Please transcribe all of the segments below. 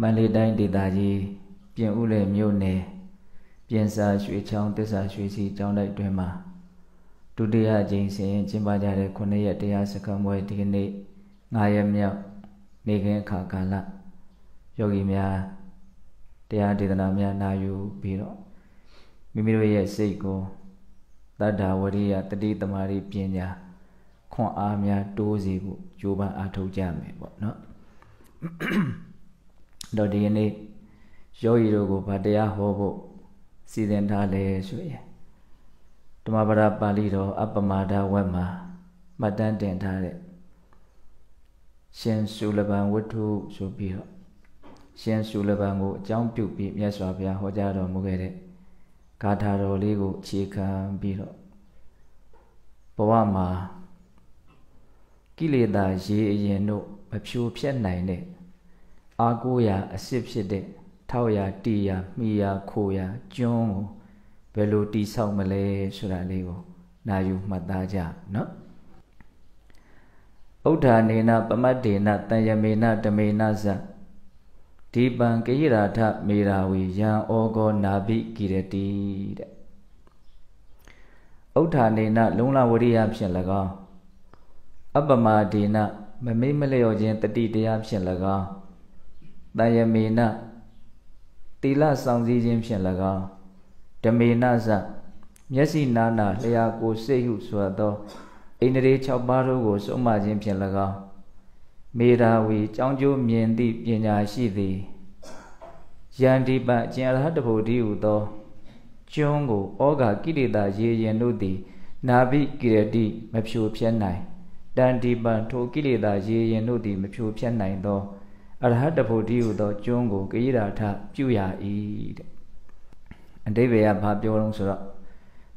မန္တလေးတိုင်းဒေသကြီးပြင်ဦးလေမြို့နယ်ပြင်စာရွှေချောင်းတစ္ဆာရွှေစီကျောင်းတိုက်တွင်မှာဒုတိယအကြိမ်စဉ်ကျင်းပကြတဲ့9ရက်တရားစခန်းပွဲဒီကနေ့9ရက်မြောက်နေခင်းအခါကာလယောဂီများတရားဒေသနာများနာယူပြီးတော့မိမိတို့ရဲ့စိတ်ကိုတတ္တာဝရိယတတိတမာရိပညာခွန်အားများတိုးစေဖို့ကြိုးပမ်းအားထုတ်ကြမယ်ပေါ့နော် တော့ဒီနေ့ယောဂီတို့ကိုဗတရားဟောဖို့စီစဉ်ထားလဲဆိုရင်ဓမ္မပဒပါဠိတော်အပမဒဝက်မှာမှတ်တမ်းတင်ထားတဲ့ရှင်စုလပံဝတ္ထုဆိုပြီးတော့ရှင်စုလပံကိုအကြောင်းပြုပြီးမြတ်စွာဘုရားဟောကြားတော်မူခဲ့တဲ့ဂါထာတော်လေးကိုအခြေခံပြီးတော့ဘဝမှာကိလေသာရေအရင်တို့မဖြိုဖျက်နိုင်တဲ့ အာကိုရာအစစ်ဖြစ်တဲ့ထောက်ရာတီရာမိရာခိုရာကျွန်းကိုဘယ်လိုတိဆောက်မလဲဆိုတာလေးကိုနာယူမှတ်သားကြနော်ဥဒ္ဓာနေနပမတ်ဒေနတန်ယမေနတမေနဇဒီပံကိရာထမေရာဝီယံဩဃောနာဘိကိရတိတဲ့ဥဒ္ဓာနေနလုံလဝရိယဖြင့်၎င်းအပမဒေနမမိတ်မလျော့ခြင်းတတိတရားဖြင့်၎င်း တန်ယမေနတီလဆောင်စည်းခြင်းဖြင့်၎င်းဓမေနဇမျက်စိနာနာလျာကိုစိတ်ဟုဆိုသောဣန္ဒြေ6ပါးတို့ကိုစုံမခြင်းဖြင့်၎င်းမေရာဝီကြောင်းကျိုးမြင်သည့်ပညာရှိသည်ယန္တိပအကျဉ်ရဟတဗုဒ္ဓိဟုသောကျွန်းကိုဩဃကိလေသာရေရင်တို့သည် နာဘိကိရတိမဖြိုဖျက်နိုင်တန်တိပထိုကိလေသာရေရင်တို့သည်မဖြိုဖျက်နိုင်သော အရဟတဗုဒ္ဓိဟုသောကျွန်းကိုကိရာထပြုရ၏တဲ့အတိဘယ်ကဘာပြောလို့ဆိုတော့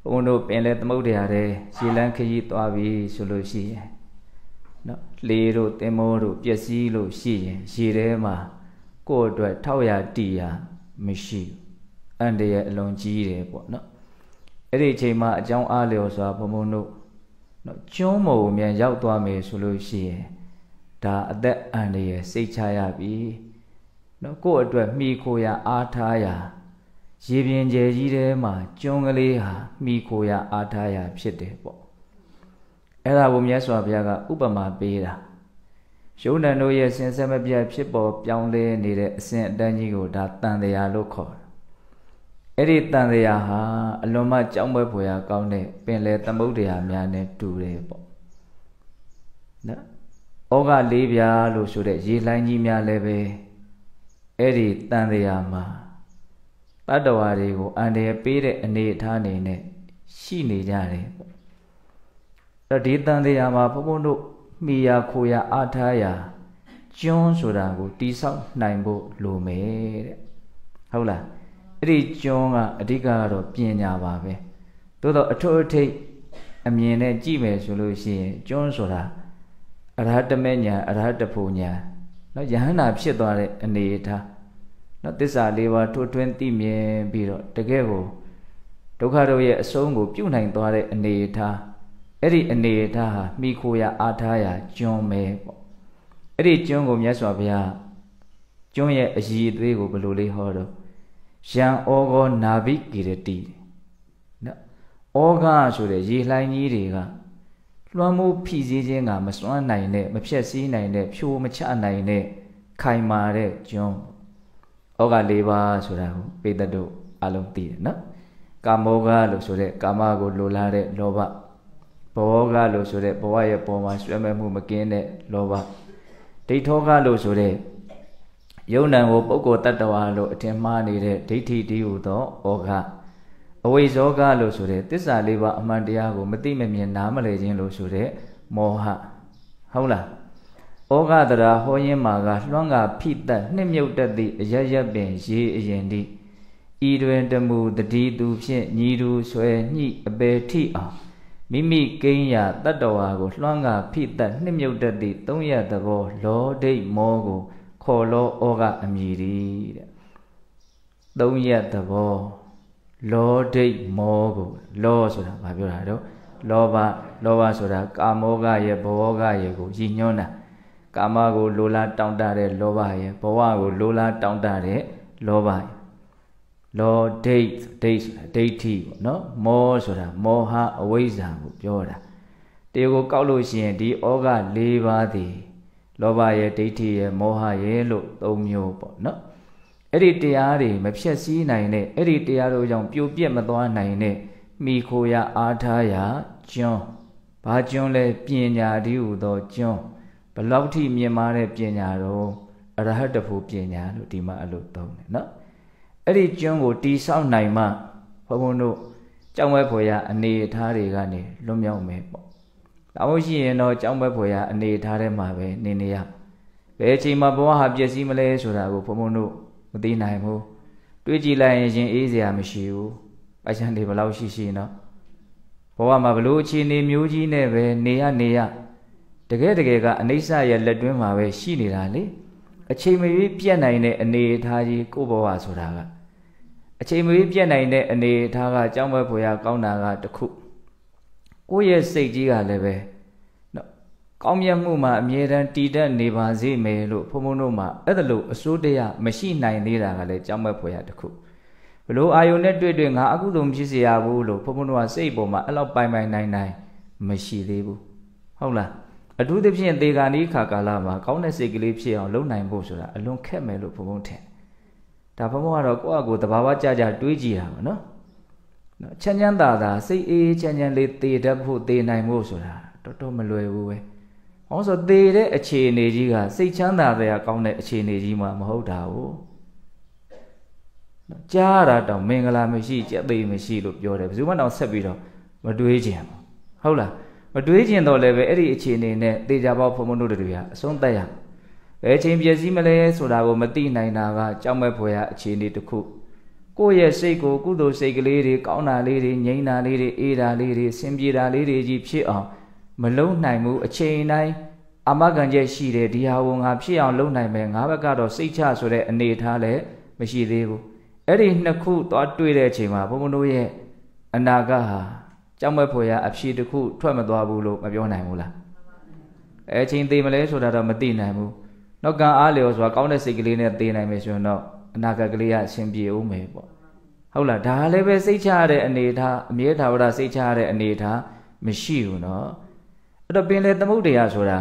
ဘုန်းတို့ပင်လေသမုဒ္ဒရာတဲ့ရေလန်းခရီးသွားပြီဆိုလို့ရှိရင်နော်လေတို့တင်မောတို့ပျက်စီးလို့ရှိရင်ရေထဲမှာကိုယ့်အတွက်ထောက်ရတီရမရှိအန်တရအလွန်ကြီးတယ်ပေါ့နော်အဲ့ဒီအချိန်မှာအကြောင်းအားလျော်စွာဘုံဘုံတို့နော်ကျွန်းမုံမြန်ရောက်သွားမယ်ဆိုလို့ရှိရင် ဒါအသက်အန္တရာယ်စိတ်ချရပြီနော်ကိုယ့်အတွက်မိခိုရအားထားရရေပြင်ကျယ်ကြီးထဲမှာကျွန်းကလေးဟာမိခိုရအားထားရဖြစ်တယ်ပေါ့အဲ့ဒါကိုမြတ်စွာဘုရားကဥပမာပေးတာရုံဏန်တို့ရဲ့စင်ဆက်မပြတ်ဖြစ်ပေါ်ပြောင်းလဲနေတဲ့အစဉ်အတန်းကြီးကိုဒါတန်တရားလို့ခေါ်တယ်အဲ့ဒီတန်တရားဟာအလွန်မှကြောင်းပွဲဖွယ်ရာကောင်းတဲ့ပင်လယ်သမုဒ္ဒရာများနဲ့တူတယ်ပေါ့နော် ဩဃလေးပြားလို့ဆိုတဲ့ရေလှိုင်းကြီးများလည်းပဲအဲ့ဒီတန်တရားမှာတတ္တဝါတွေကိုအန္တရာယ်ပေးတဲ့အနေအထားနေနဲ့ရှိနေကြတယ်ပေါ့အဲ့ဒီတန်တရားမှာဘုံဘုံတို့မိယာခိုရာအားထားရာကျွန်းဆိုတာကိုတိဆောက်နိုင်ဖို့လိုမယ်တဲ့ဟုတ်လားအဲ့ဒီကျွန်းကအဓိကကတော့ပညာပါပဲသို့တော့အထွတ်အထိပ်အမြင်နဲ့ကြည့်မယ်ဆိုလို့ရှိရင်ကျွန်းဆိုတာ အရဟတမေညာအရဟတဖို့ညာနော်ယဟန္တာဖြစ်သွားတဲ့အနေအထားနော်သစ္စာလေးပါးထွတ်ထွင်းသိမြင်ပြီးတော့တကယ်ကိုဒုက္ခတို့ရဲ့အဆုံးကိုပြုနိုင်သွားတဲ့အနေအထားအဲ့ဒီအနေအထားဟာမိခိုရအားထားရကျွန်းပဲပေါ့အဲ့ဒီကျွန်းကိုမြတ်စွာဘုရားကျွန်းရဲ့အည်အသွေးကိုဘယ်လိုလေးဟောတော့ယံဩဃောနာဘိကိရတိနော်ဩဃဆိုတဲ့ရေလှိုင်းကြီးတွေက လွှမ်းမိုးဖြည့်စည်းခြင်းကမစွမ်းနိုင်တဲ့မဖြက်စီးနိုင်တဲ့ဖြိုးမချနိုင်တဲ့ခိုင်မာတဲ့ကျွန်းဩဃ၄ပါးဆိုတာကိုပေတတုအလုံးသိတယ်နော်ကာမောဃလို့ဆိုတဲ့ကာမကိုလိုလားတဲ့လောဘဘောဃလို့ဆိုတဲ့ဘဝရဲ့ပေါ်မှာဆွဲမဲ့မှုမကင်းတဲ့လောဘဒိဋ္ဌောဃလို့ဆိုတဲ့ယုံနံကိုပုဂ္ဂိုလ်တ attva လို့အထင်မှားနေတဲ့ဒိဋ္ဌိတည်းဟူသောဩဃ အဝိဇောဃလို့ဆိုတဲ့သစ္စာလေးပါးအမှန်တရားကိုမသိမမြင်နားမလည်ခြင်းလို့ဆိုတဲ့မောဟဟုတ်လားဩဃတရာဟောရင်းမှာကလွှမ်းကဖိတက်နှစ်မြုပ်တတ်သည့်အရရက်ပင်ရေအရင်တိဤတွင်တမူတတိသူဖြင့်ညီသူဆွဲညှိအပေထိအောင်မိမိကိန်းရာတတ္တဝါကိုလွှမ်းကဖိတက်နှစ်မြုပ်တတ်သည့်သုံးရသဘောလောဒိတ်မောကိုခေါ်လောဩကအမည်တဲ့သုံးရသဘော လောဒိတ်မောကိုလောဆိုတာဘာပြောတာတော့လောဘလောဘဆိုတာကာမောဂရဲ့ဘဝဂရဲ့ကိုရည်ညွှန်းတာကာမကိုလိုလားတောင့်တတဲ့လောဘရဲ့ဘဝကိုလိုလားတောင့်တတဲ့လောဘရဲ့လောဒိတ်ဒိတ်ဆိုတာဒိဋ္ဌိပေါ့နော်မောဆိုတာမောဟအဝိဇ္ဇာကိုပြောတာတရားကိုကောက်လို့ရှိရင်ဒီဩဃ၄ပါးသည်လောဘရဲ့ဒိဋ္ဌိရဲ့မောဟရဲ့လို့၃မျိုးပေါ့နော် အဲ့ဒီတရားတွေမဖြည့်ဆည်းနိုင်တဲ့အဲ့ဒီတရားတို့ကြောင့်ပြိုပြက်မသွားနိုင်တဲ့မိခိုရအားထားရာကျွန်းဘာကျွန်းလဲပညာတည်းဟူသောကျွန်းဘလောက်ထိမြင်မာတဲ့ပညာတော့အရဟတဖို့ပညာလို့ဒီမှာအဲ့လိုသုံးတယ်နော်အဲ့ဒီကျွန်းကိုတီဆောက်နိုင်မှဘုံဘုံတို့ကြောင်းဝဲဖွယ်ရအနေအထားတွေကနေလွတ်မြောက်မယ်ပေါ့ဒါမှရှိရင်တော့ကြောင်းဝဲဖွယ်ရအနေအထားထဲမှာပဲနေနေရဘယ်အချိန်မှာဘဝဟာပျက်စီးမလဲဆိုတာကိုဘုံဘုံတို့မ သိနိုင်ဘူးတွေးကြည့်လိုက်ရင်ရင်အေးစရာမရှိဘူးပိုက်ဆံတွေဘယ်လောက်ရှိရှိနော်ဘဝမှာဘလို့အခြေအနေမျိုးကြီးနဲ့ပဲနေရနေရတကယ်တကယ်ကအနိစ္စရဲ့လက်တွင်းမှာပဲရှိနေတာလေအချိန်မရွေးပြတ်နိုင်တဲ့အနေအထားကြီးကိုယ့်ဘဝဆိုတာကအချိန်မရွေးပြတ်နိုင်တဲ့အနေအထားကကြောင်းဘက်ဖွယ်ရကောင်းတာကတခုကိုယ့်ရဲ့စိတ်ကြီးကလည်းပဲနော် ကောင်းမြတ်မှုမှာအမြဲတမ်းတည်တတ်နေပါစေမယ်လို့ဘုံဘုံတို့မှာအဲ့ဒါလို့အစိုးတရားမရှိနိုင်သေးတာကလည်းကြောင်းဘက်ဖွယ်ရတခုဘလို့အာယုန်နဲ့တွေ့တွေ့ငါအကုသိုလ်ဖြစ်เสียရဘူးလို့ဘုံဘုံတို့ကစိတ်ပေါ်မှာအဲ့လောက်ပိုင်ပိုင်နိုင်နိုင်မရှိသေးဘူးဟုတ်လားအထူးသဖြင့်သေဂာနိခါကာလမှာကောင်းတဲ့စိတ်ကလေးဖြစ်အောင်လုပ်နိုင်ဖို့ဆိုတာအလွန်ခက်မယ်လို့ဘုံဘုံထင်ဒါဘုံဘုံကတော့ကိုယ့်အကိုတဘာဝကြကြတွေးကြည့်တာပါနော်နော်ချမ်းချမ်းသာသာစိတ်အေးချမ်းချမ်းလေးသေတတ်ဖို့သေနိုင်ဖို့ဆိုတာတော်တော်မလွယ်ဘူးပဲ ဟောဆိုသေတဲ့အခြေအနေကြီးကစိတ်ချမ်းသာတဲ့ကောင်းတဲ့အခြေအနေကြီးမှမဟုတ်တာဘူးကြားတာတောင်မင်္ဂလာမရှိကြက်သေးမရှိလို့ပြောတယ်ဘယ်သူမှတော့ဆက်ပြီးတော့မတွေးကြဘူးဟုတ်လားမတွေးကျင်တော့လည်းပဲအဲ့ဒီအခြေအနေနဲ့တေချာပေါဖုံဖုံတို့တွေကအဆုံးသက်ရဘယ်ချိန်ပြည့်စည်မလဲဆိုတာကိုမသိနိုင်တာကကြောက်မဲ့ဖွယ်ရအခြေအနေတစ်ခုကိုယ့်ရဲ့စိတ်ကိုကုသိုလ်စိတ်ကလေးတွေကောင်းတာလေးတွေငြိမ်းတာလေးတွေအေးတာလေးတွေစင်ပြေတာလေးတွေကြီးဖြစ်အောင် မလုံးနိုင်ဘူးအချိန်တိုင်းအမကန်ချက်ရှိတယ်ဒီဟာကိုငါဖြစ်အောင်လုပ်နိုင်မယ်ငါဘက်ကတော့စိတ်ချဆိုတဲ့အနေထားလည်းမရှိသေးဘူးအဲ့ဒီနှစ်ခုသွားတွေ့တဲ့အချိန်မှာဘုံဘုံတို့ရဲ့အနာဂတ်ဟာကြောက်မဲ့ဖွယ်ရအဖြေတစ်ခုထွက်မသွားဘူးလို့မပြောနိုင်ဘူးလားအဲအချိန်သေးမလဲဆိုတာတော့မသိနိုင်ဘူးနောက်ကံအားလျော်ဆိုတာကောင်းတဲ့စိတ်ကလေးနဲ့သေနိုင်မယ်ဆိုရင်တော့အနာဂတ်ကလေးကအဆင်ပြေဦးမယ်ပေါ့ဟုတ်လားဒါလည်းပဲစိတ်ချရတဲ့အနေထားအမြဲထာဝရစိတ်ချရတဲ့အနေထားမရှိဘူးเนาะ အဲ့တော့ပင်လေသမုဒ္ဒရာဆိုတာ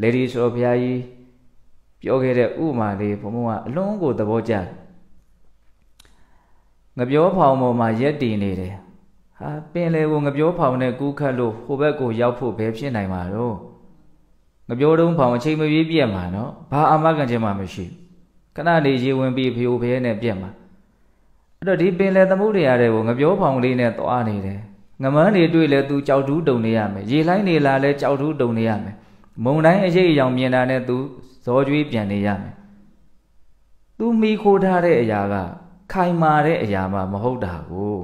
လေဒီဆိုဘုရားကြီးပြောခဲ့တဲ့ဥမာလေးဘုံဘုံကအလွန်ကိုသဘောကျတယ်ငပြောဖောင်ပေါ်မှာရက်တည်နေတယ်ဟာပင်လေကိုငပြောဖောင်နဲ့ကူးခတ်လို့ဟိုဘက်ကိုရောက်ဖို့ဘယ်ဖြစ်နိုင်မှာတော့ငပြောတုံးဖောင်အချိန်မပြေးပြက်မှာနော်ဘာအာမခံချက်မှမရှိခဏနေရေဝင်ပြီးဖျို့ဖဲနဲ့ပြက်မှာအဲ့တော့ဒီပင်လေသမှုတွေရတဲ့ကိုငပြောဖောင်လေးနဲ့သွားနေတယ် ငမန်းတွေတွေ့လဲသူကြောက်တူးတုံနေရမယ်ရေလိုင်းနေလာလဲကြောက်တူးတုံနေရမယ်မုံတိုင်းအရေးအယောင်မြင်တာနဲ့သူဇော်ကြွေးပြန်နေရမယ်သူမိခိုးထားတဲ့အရာက ခိုင်မာတဲ့အရာမှမဟုတ်တာကို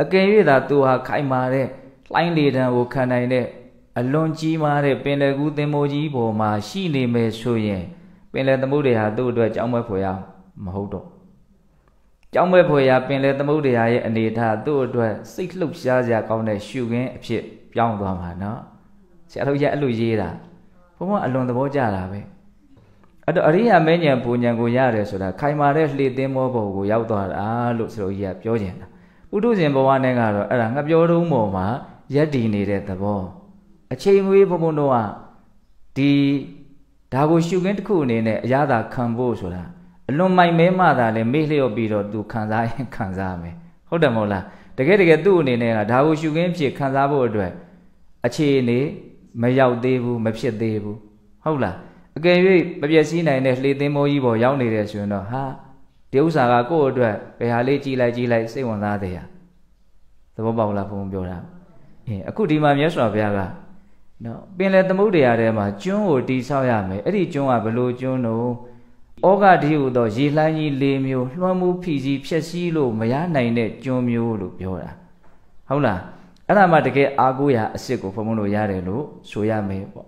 အကယ်၍သာသူဟာခိုင်မာတဲ့လှိုင်းလေတံကိုခံနိုင်တဲ့အလွန်ကြီးမားတဲ့ပင်လယ်ကူးသင်္ဘောကြီးပေါ်မှာရှိနေမယ်ဆိုရင်ပင်လယ်သမုဒ္ဒရာသူ့အတွက်ကြောင်းမဲ့ဖွယ်ရမဟုတ်တော့ ကြောင်းမဲ့ဖွယ်ရပင်လယ်သမုဒ္ဒရာရဲ့အနေထားသူ့အတွက်စိတ်လှုပ်ရှားစရာကောင်းတဲ့ရှုခင်းအဖြစ်ပြောင်းသွားမှာနော်ဆရာတို့ရဲ့အဲ့လိုရေးတာဘုံကအလွန်သဘောကျတာပဲအဲ့တော့အရိယာမင်းဉဏ်ပူဉဏ်ကိုရတယ်ဆိုတာခိုင်မာတဲ့လှေသင်းမောဘုံကိုရောက်သွားတာလို့ဆိုလို့ကြီးကပြောကျင်တာပုထုဇဉ်ဘဝနဲ့ကတော့အဲ့ဒါငါပြောတုံးပေါ်မှာရက်တည်နေတဲ့သဘောအချိန်မွေးဘုံဘုံတို့ကဒီဒါကိုရှုခင်းတစ်ခုအနေနဲ့အရသာခံဖို့ဆိုတာ အလွန်မိုက်မဲမှသာလဲမေ့လျော့ပြီးတော့သူခံစားရင်ခံစားမယ်ဟုတ်တယ်မဟုတ်လားတကယ်တကယ်သူ့အနေနဲ့ကဒါကိုရှုခင်းဖြစ်ခံစားဖို့အတွက်အခြေအနေမရောက်သေးဘူးမဖြစ်သေးဘူးဟုတ်လားအကယ်၍မပြည့်စည်နိုင်တဲ့လှေသင်းမိုးကြီးပေါ်ရောက်နေတယ်ဆိုရင်တော့ဟာဒီဥစ္စာကကိုယ့်အတွက်ဘယ်ဟာလေးကြည်လိုက်ကြည်လိုက်စိတ်ဝင်စားတယ်ဟာသဘောပေါက်လားဘုံပြောတာအင်းအခုဒီမှာမြတ်စွာဘုရားကနော်ပင်လယ်သမုဒ္ဒရာထဲမှာကျွန်းကိုတီးဆောက်ရမယ်အဲ့ဒီကျွန်းကဘလို့ကျွန်းတော့ ဩဃတိဟုသောရေလှိုင်းကြီး၄မျိုးလွှမ်းမိုးဖိစီးဖြက်စီးလို့မရနိုင်တဲ့ကျွန်းမျိုးလို့ပြောတာဟုတ်လားအဲ့ဒါမှတကယ်အာကိုရာအစ်စ်ကိုဘုံဘုံတို့ရတယ်လို့ဆိုရမယ်ပေါ့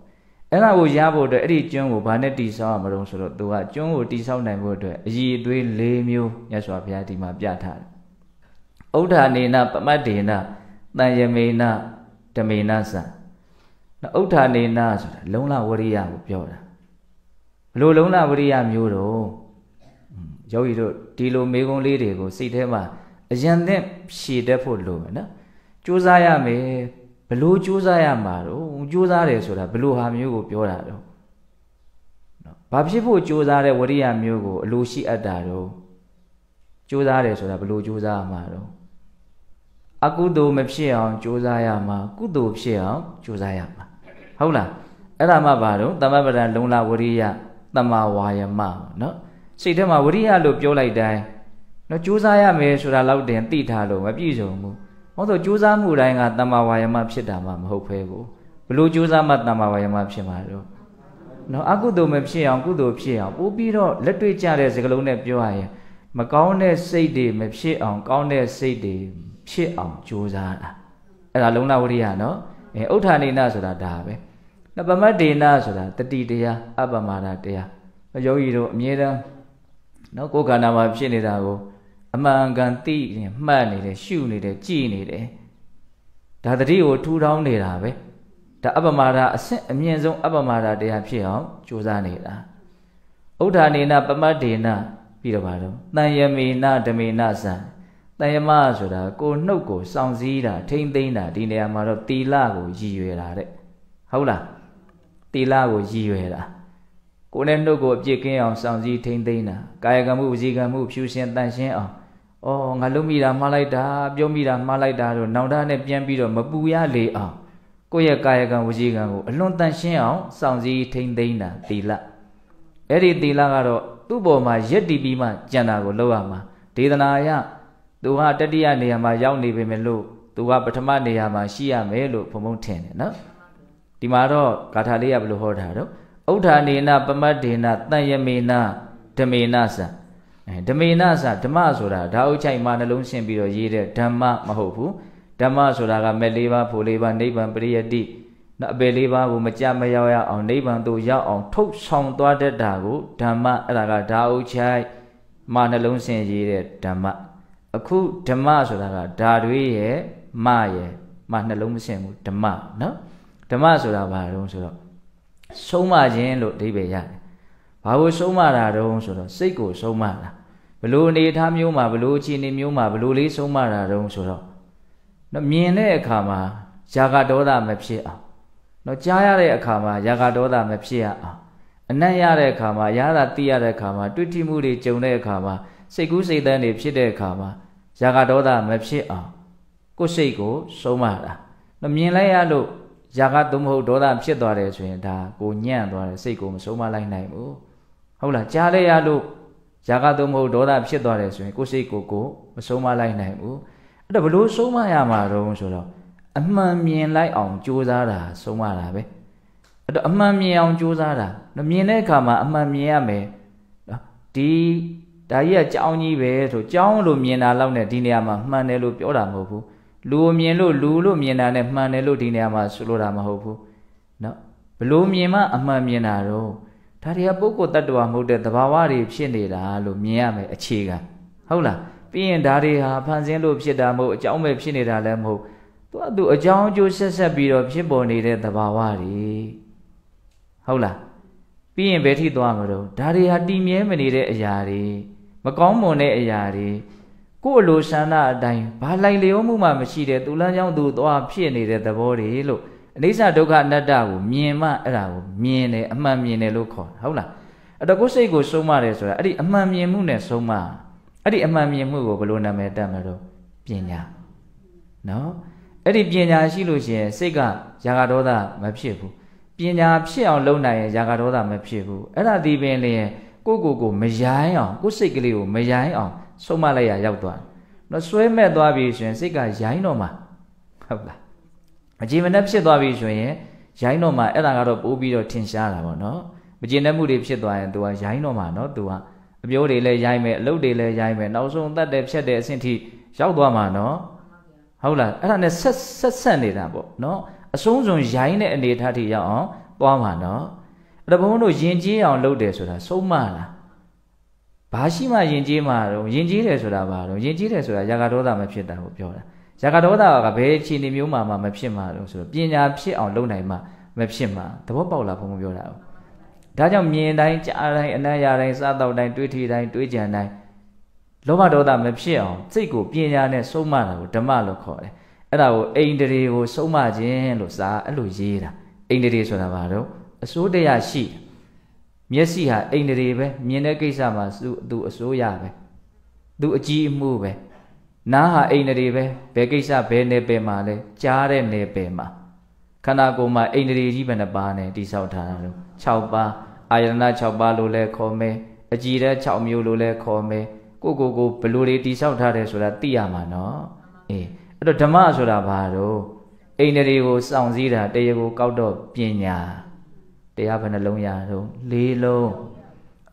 အဲ့ဒါကိုရဖို့အတွက်အဲ့ဒီကျွန်းကိုဘာနဲ့တိဆောက်ရမလို့ဆိုတော့သူကကျွန်းကိုတိဆောက်နိုင်ဖို့အတွက်အည်အသွေး၄မျိုးမြတ်စွာဘုရားဒီမှာပြထားတယ်။ဥဒ္ဓာနေနပမတ်ဒေနတန်ယမေနဓမေနသဥဒ္ဓာနေနဆိုတာလုံလဝရိယကိုပြောတာ ဘလို့လုံလဝရိယမျိုးတော့ယောဂီတို့ဒီလိုမေကုံးလေးတွေကိုစိတ်ထဲမှာအယံနဲ့ဖြည့်တတ်ဖို့လိုမယ်နော်ကြိုးစားရမယ်ဘလို့ကြိုးစားရမှာတော့ကြိုးစားတယ်ဆိုတာဘလို့ဟာမျိုးကိုပြောတာတော့နော်ဘာဖြစ်ဖို့ကြိုးစားတဲ့ဝရိယမျိုးကိုအလိုရှိအပ်တာတော့ကြိုးစားတယ်ဆိုတာဘလို့ကြိုးစားရမှာတော့အကုသိုလ်မဖြစ်အောင်ကြိုးစားရမှာကုသိုလ်ဖြစ်အောင်ကြိုးစားရမှာဟုတ်လားအဲ့ဒါမှဘာတော့သမပဒံလုံလဝရိယ တမဝါယမနော်စိတ်ထဲမှာဝရိယလို့ပြောလိုက်တိုင်းနော်ကြိုးစားရမယ်ဆိုတာလောက်တင်သိထားလို့မပြည့်စုံဘူးဟောဆိုကြိုးစားမှုတိုင်းကတမဝါယမဖြစ်တာမှမဟုတ်ဖဲကိုဘလို့ကြိုးစားမှတမဝါယမဖြစ်မှာတော့နော်အကုသိုလ်မဖြစ်အောင်ကုသိုလ်ဖြစ်အောင်ပို့ပြီးတော့လက်တွေ့ကြတဲ့စကားလုံးနဲ့ပြောရရင်မကောင်းတဲ့စိတ်တွေမဖြစ်အောင် ကောင်းတဲ့စိတ်တွေဖြစ်အောင်ကြိုးစားတာအဲ့ဒါလုံလဝရိယနော်အဲဥဋ္ဌာဏိနဆိုတာဒါပဲ နပမတ်ဒေနဆိုတာတတိတရားအပမဒတရားယောဂီတို့အမြဲတမ်းနော်ကိုယ်ခန္ဓာမှာဖြစ်နေတာကိုအမှန်ကန်သိနေမှတ်နေတယ်ရှုနေတယ်ကြည်နေတယ်ဒါတတိကိုထူထောင်းနေတာပဲဒါအပမဒအဆင့်အမြင့်ဆုံးအပမဒတရားဖြစ်အောင်ကြိုးစားနေတာဥဋ္ဌာဏိနပမတ်ဒေနပြီးတော့ပါတော့တန်ယမေနဓမေနသံတန်ယမဆိုတာကိုနှုတ်ကိုစောင့်စည်းတာထိမ့်သိမ့်တာဒီနေရာမှာတော့တီလကိုရည်ရွယ်တာတဲ့ဟုတ်လား တီလကိုရည်ရွယ်တာကိုယ်နဲ့နှုတ်ကိုအပြစ်ကင်းအောင်စောင့်စည်းထိမ့်သိမ့်တာကာယကံမှုဝစီကံမှုဖြူရှင်တန်ရှင်းအောင်အော်ငါလုံးမိတာမှားလိုက်တာပြုံးမိတာမှားလိုက်တာတော့နောင်တနဲ့ပြန်ပြီးတော့မပူရလေအောင်ကိုယ့်ရဲ့ကာယကံဝစီကံကိုအလွန်တန်ရှင်းအောင်စောင့်စည်းထိမ့်သိမ့်တာတီလအဲ့ဒီတီလကတော့သူ့ပေါ်မှာရက်တီပြီးမှကြံတာကိုလောက်ရမှာဒေသနာယသူကတတိယနေရာမှာရောက်နေပေမဲ့လို့သူကပထမနေရာမှာရှိရမယ်လို့ဘုံဘုံထင်တယ်နော် ဒီမှာတော့ဂါထာလေးကဘယ်လိုဟောတာတော့ဥဋ္ဌာနေနပမတ်ဒေနတန်ယမေနဓမေနသအဲဓမေနသဓမ္မဆိုတာဓာအုပ်ချိုက်မှာနှလုံးရှင်းပြီးတော့ရေးတဲ့ဓမ္မမဟုတ်ဘူးဓမ္မဆိုတာကမဲ့လေးပါးဖို့လေးပါးနိဗ္ဗာန်ပရိယတိနော်အပေလေးပါးကိုမကြမရောက်ရအောင်နိဗ္ဗာန်သို့ရောက်အောင်ထုတ်ဆောင်သွားတတ်တာကိုဓမ္မအဲ့ဒါကဓာအုပ်ချိုက်မှာနှလုံးရှင်းရေးတဲ့ဓမ္မအခုဓမ္မဆိုတာကဓာတွေရဲ့မရဲ့မနှလုံးမရှင်းဘူးဓမ္မနော် ဓမ္မဆိုတာဘာတုံးဆိုတော့ဆုံးမခြင်းလို့အဓိပ္ပာယ်ရတယ်။ဘာလို့ဆုံးမတာတုံးဆိုတော့စိတ်ကိုဆုံးမတာဘလို့အနေထားမျိုးမှာဘလို့အခြေအနေမျိုးမှာဘလို့လေးဆုံးမတာတုံးဆိုတော့နော်မြင်တဲ့အခါမှာຢာကဒေါသမဖြစ်အောင်နော်ကြားရတဲ့အခါမှာຢာကဒေါသမဖြစ်ရအောင်အနံ့ရတဲ့အခါမှာရတာသိရတဲ့အခါမှာတွေ့ထိမှုတွေကြုံတဲ့အခါမှာစိတ်ကူးစိတ်သန်းတွေဖြစ်တဲ့အခါမှာຢာကဒေါသမဖြစ်အောင်ကိုယ်စိတ်ကိုဆုံးမတာနော်မြင်လိုက်ရလို့ ຢာကသို့မဟုတ်ဒေါသဖြစ်သွားတယ်ဆိုရင်ဒါကိုညံ့သွားတယ်စိတ်ကိုမဆုံးမလိုက်နိုင်ဘူးဟုတ်လားကြားလိုက်ရလို့ຢာကသို့မဟုတ်ဒေါသဖြစ်သွားတယ်ဆိုရင်ကိုယ်စိတ်ကိုကိုမဆုံးမလိုက်နိုင်ဘူးအဲ့တော့ဘလို့ဆုံးမရမှာတော့ဆိုတော့အမှန်မြင်လိုက်အောင်ကြိုးစားတာဆုံးမတာပဲအဲ့တော့အမှန်မြင်အောင်ကြိုးစားတာမြင်တဲ့အခါမှာအမှန်မြင်ရမယ်ဒီဒါကြီးကကြောင်းကြီးပဲဆိုကြောင်းလို့မြင်တာလောက်နဲ့ဒီနေရာမှာမှန်တယ်လို့ပြောတာမဟုတ်ဘူး လူမြင်လို့လူလို့မြင်တာနဲ့မှန်တယ်လို့ဒီနေရာမှာဆိုလိုတာမဟုတ်ဘူးเนาะဘလို့မြင်မှအမှန်မြင်တာတော့ဒါတွေကပုဂ္ဂိုလ်တ attva မဟုတ်တဲ့သဘာဝတွေဖြစ်နေတာလို့မြင်ရမယ်အခြေခံဟုတ်လားပြီးရင်ဒါတွေဟာဖန်ဆင်းလို့ဖြစ်တာမဟုတ်အကြောင်းပဲဖြစ်နေတာလည်းမဟုတ်သူကသူအကြောင်းအကျိုးဆက်ဆက်ပြီးတော့ဖြစ်ပေါ်နေတဲ့သဘာဝတွေဟုတ်လားပြီးရင်ဘယ်ထိသွားမလို့ဒါတွေဟာတည်မြဲမနေတဲ့အရာတွေမကောင်းမွန်တဲ့အရာတွေ ကိုယ်အလိုဆန္ဒအတိုင်းဘာလိုက်လျောမှုမှမရှိတဲ့သူလမ်းကြောင်းသူသွားဖြစ်နေတဲ့သဘောတွေလို့အနိစ္စဒုက္ခအနတ္တကိုမြင်မှအဲ့ဒါကိုမြင်တယ်အမှန်မြင်တယ်လို့ခေါ်တာဟုတ်လားအဲ့တော့ကိုယ်စိတ်ကိုဆုံးမတယ်ဆိုတာအဲ့ဒီအမှန်မြင်မှုနဲ့ဆုံးမအဲ့ဒီအမှန်မြင်မှုကိုဘယ်လိုနာမည်တက်မလို့ပညာနော်အဲ့ဒီပညာရှိလို့ရှိရင်စိတ်ကယာဂဒေါသမဖြစ်ဘူးပညာဖြစ်အောင်လုပ်နိုင်ရင်ယာဂဒေါသမဖြစ်ဘူးအဲ့ဒါဒီပင်လျင်ကိုကိုကိုမယိုင်းအောင်ကိုစိတ်ကလေးကိုမယိုင်းအောင် ဆုံးမလိုက်ရရောက်သွားနော်ဆွဲမဲ့သွားပြီဆိုရင်စိတ်ကရိုင်းတော့မှာဟုတ်လားမကြည်မနှက်ဖြစ်သွားပြီဆိုရင်ရိုင်းတော့မှာအဲ့ဒါကတော့ပိုးပြီးတော့ထင်ရှားတာပေါ့နော်မကြည်နှက်မှုတွေဖြစ်သွားရင် तू ကရိုင်းတော့မှာနော် तू ကအပြိုးတွေလည်းရိုင်းမယ်အလုပ်တွေလည်းရိုင်းမယ်နောက်ဆုံးတတ်တယ်ဖြတ်တယ်အဆင့်ထိရောက်သွားမှာနော်ဟုတ်လားအဲ့ဒါနဲ့ဆက်ဆက်ဆက်နေတာပေါ့နော်အဆုံးစွန်ရိုင်းတဲ့အနေထားထိရောက်အောင်သွားမှာနော်အဲ့ဒါဘုန်းတို့ယဉ်ကျေးအောင်လုပ်တယ်ဆိုတာဆုံးမလား ဘာရှိမှယဉ်ကျေးမှာတော့ယဉ်ကျေးတယ်ဆိုတာဘာတော့ယဉ်ကျေးတယ်ဆိုတာယာဂဒေါသမဖြစ်တာကိုပြောတာယာဂဒေါသကဘယ်အခြေအနေမျိုးမှမဖြစ်မှာတော့ဆိုတော့ပညာဖြစ်အောင်လုပ်နိုင်မှမဖြစ်မှာသဘောပေါက်လားဘုံဘုံပြောတာဒါကြောင့်မြင်တိုင်းကြားတိုင်းအနံ့ရတိုင်းစားတော့တိုင်းတွေးထီတိုင်းတွေးကြံတိုင်းလောဘဒေါသမဖြစ်အောင်စိတ်ကိုပညာနဲ့ဆုံးမတာကိုဓမ္မလို့ခေါ်တယ်အဲ့ဒါကိုအိန္ဒြေကိုဆုံးမခြင်းလို့စာအဲ့လိုရေးတာအိန္ဒြေဆိုတာဘာလို့အစိုးတရားရှိ မျက်စိဟာအိန္ဒြေပဲမြင်တဲ့ကိစ္စမှာသူသူအစိုးရပဲသူအကြည့်အမှုပဲနားဟာအိန္ဒြေပဲဘယ်ကိစ္စဘယ်နယ်ပယ်မှာလဲကြားတဲ့နယ်ပယ်မှာခန္ဓာကိုယ်မှာအိန္ဒြေကြီးပဲနှစ်ပါးနဲ့တိဆောက်ထားတာလို့6ပါးအာယတနာ6ပါးလို့လဲခေါ်မယ်အကြည်တဲ့6မျိုးလို့လဲခေါ်မယ်ကိုကိုကိုဘလို့တွေတိဆောက်ထားတယ်ဆိုတာသိရမှာနော်အေးအဲ့တော့ဓမ္မဆိုတာဘာတော့အိန္ဒြေကိုစောင့်စည်းတာတရားကိုကောက်တော့ပညာ တရားဘယ်နှလုံးရတော့၄လုံး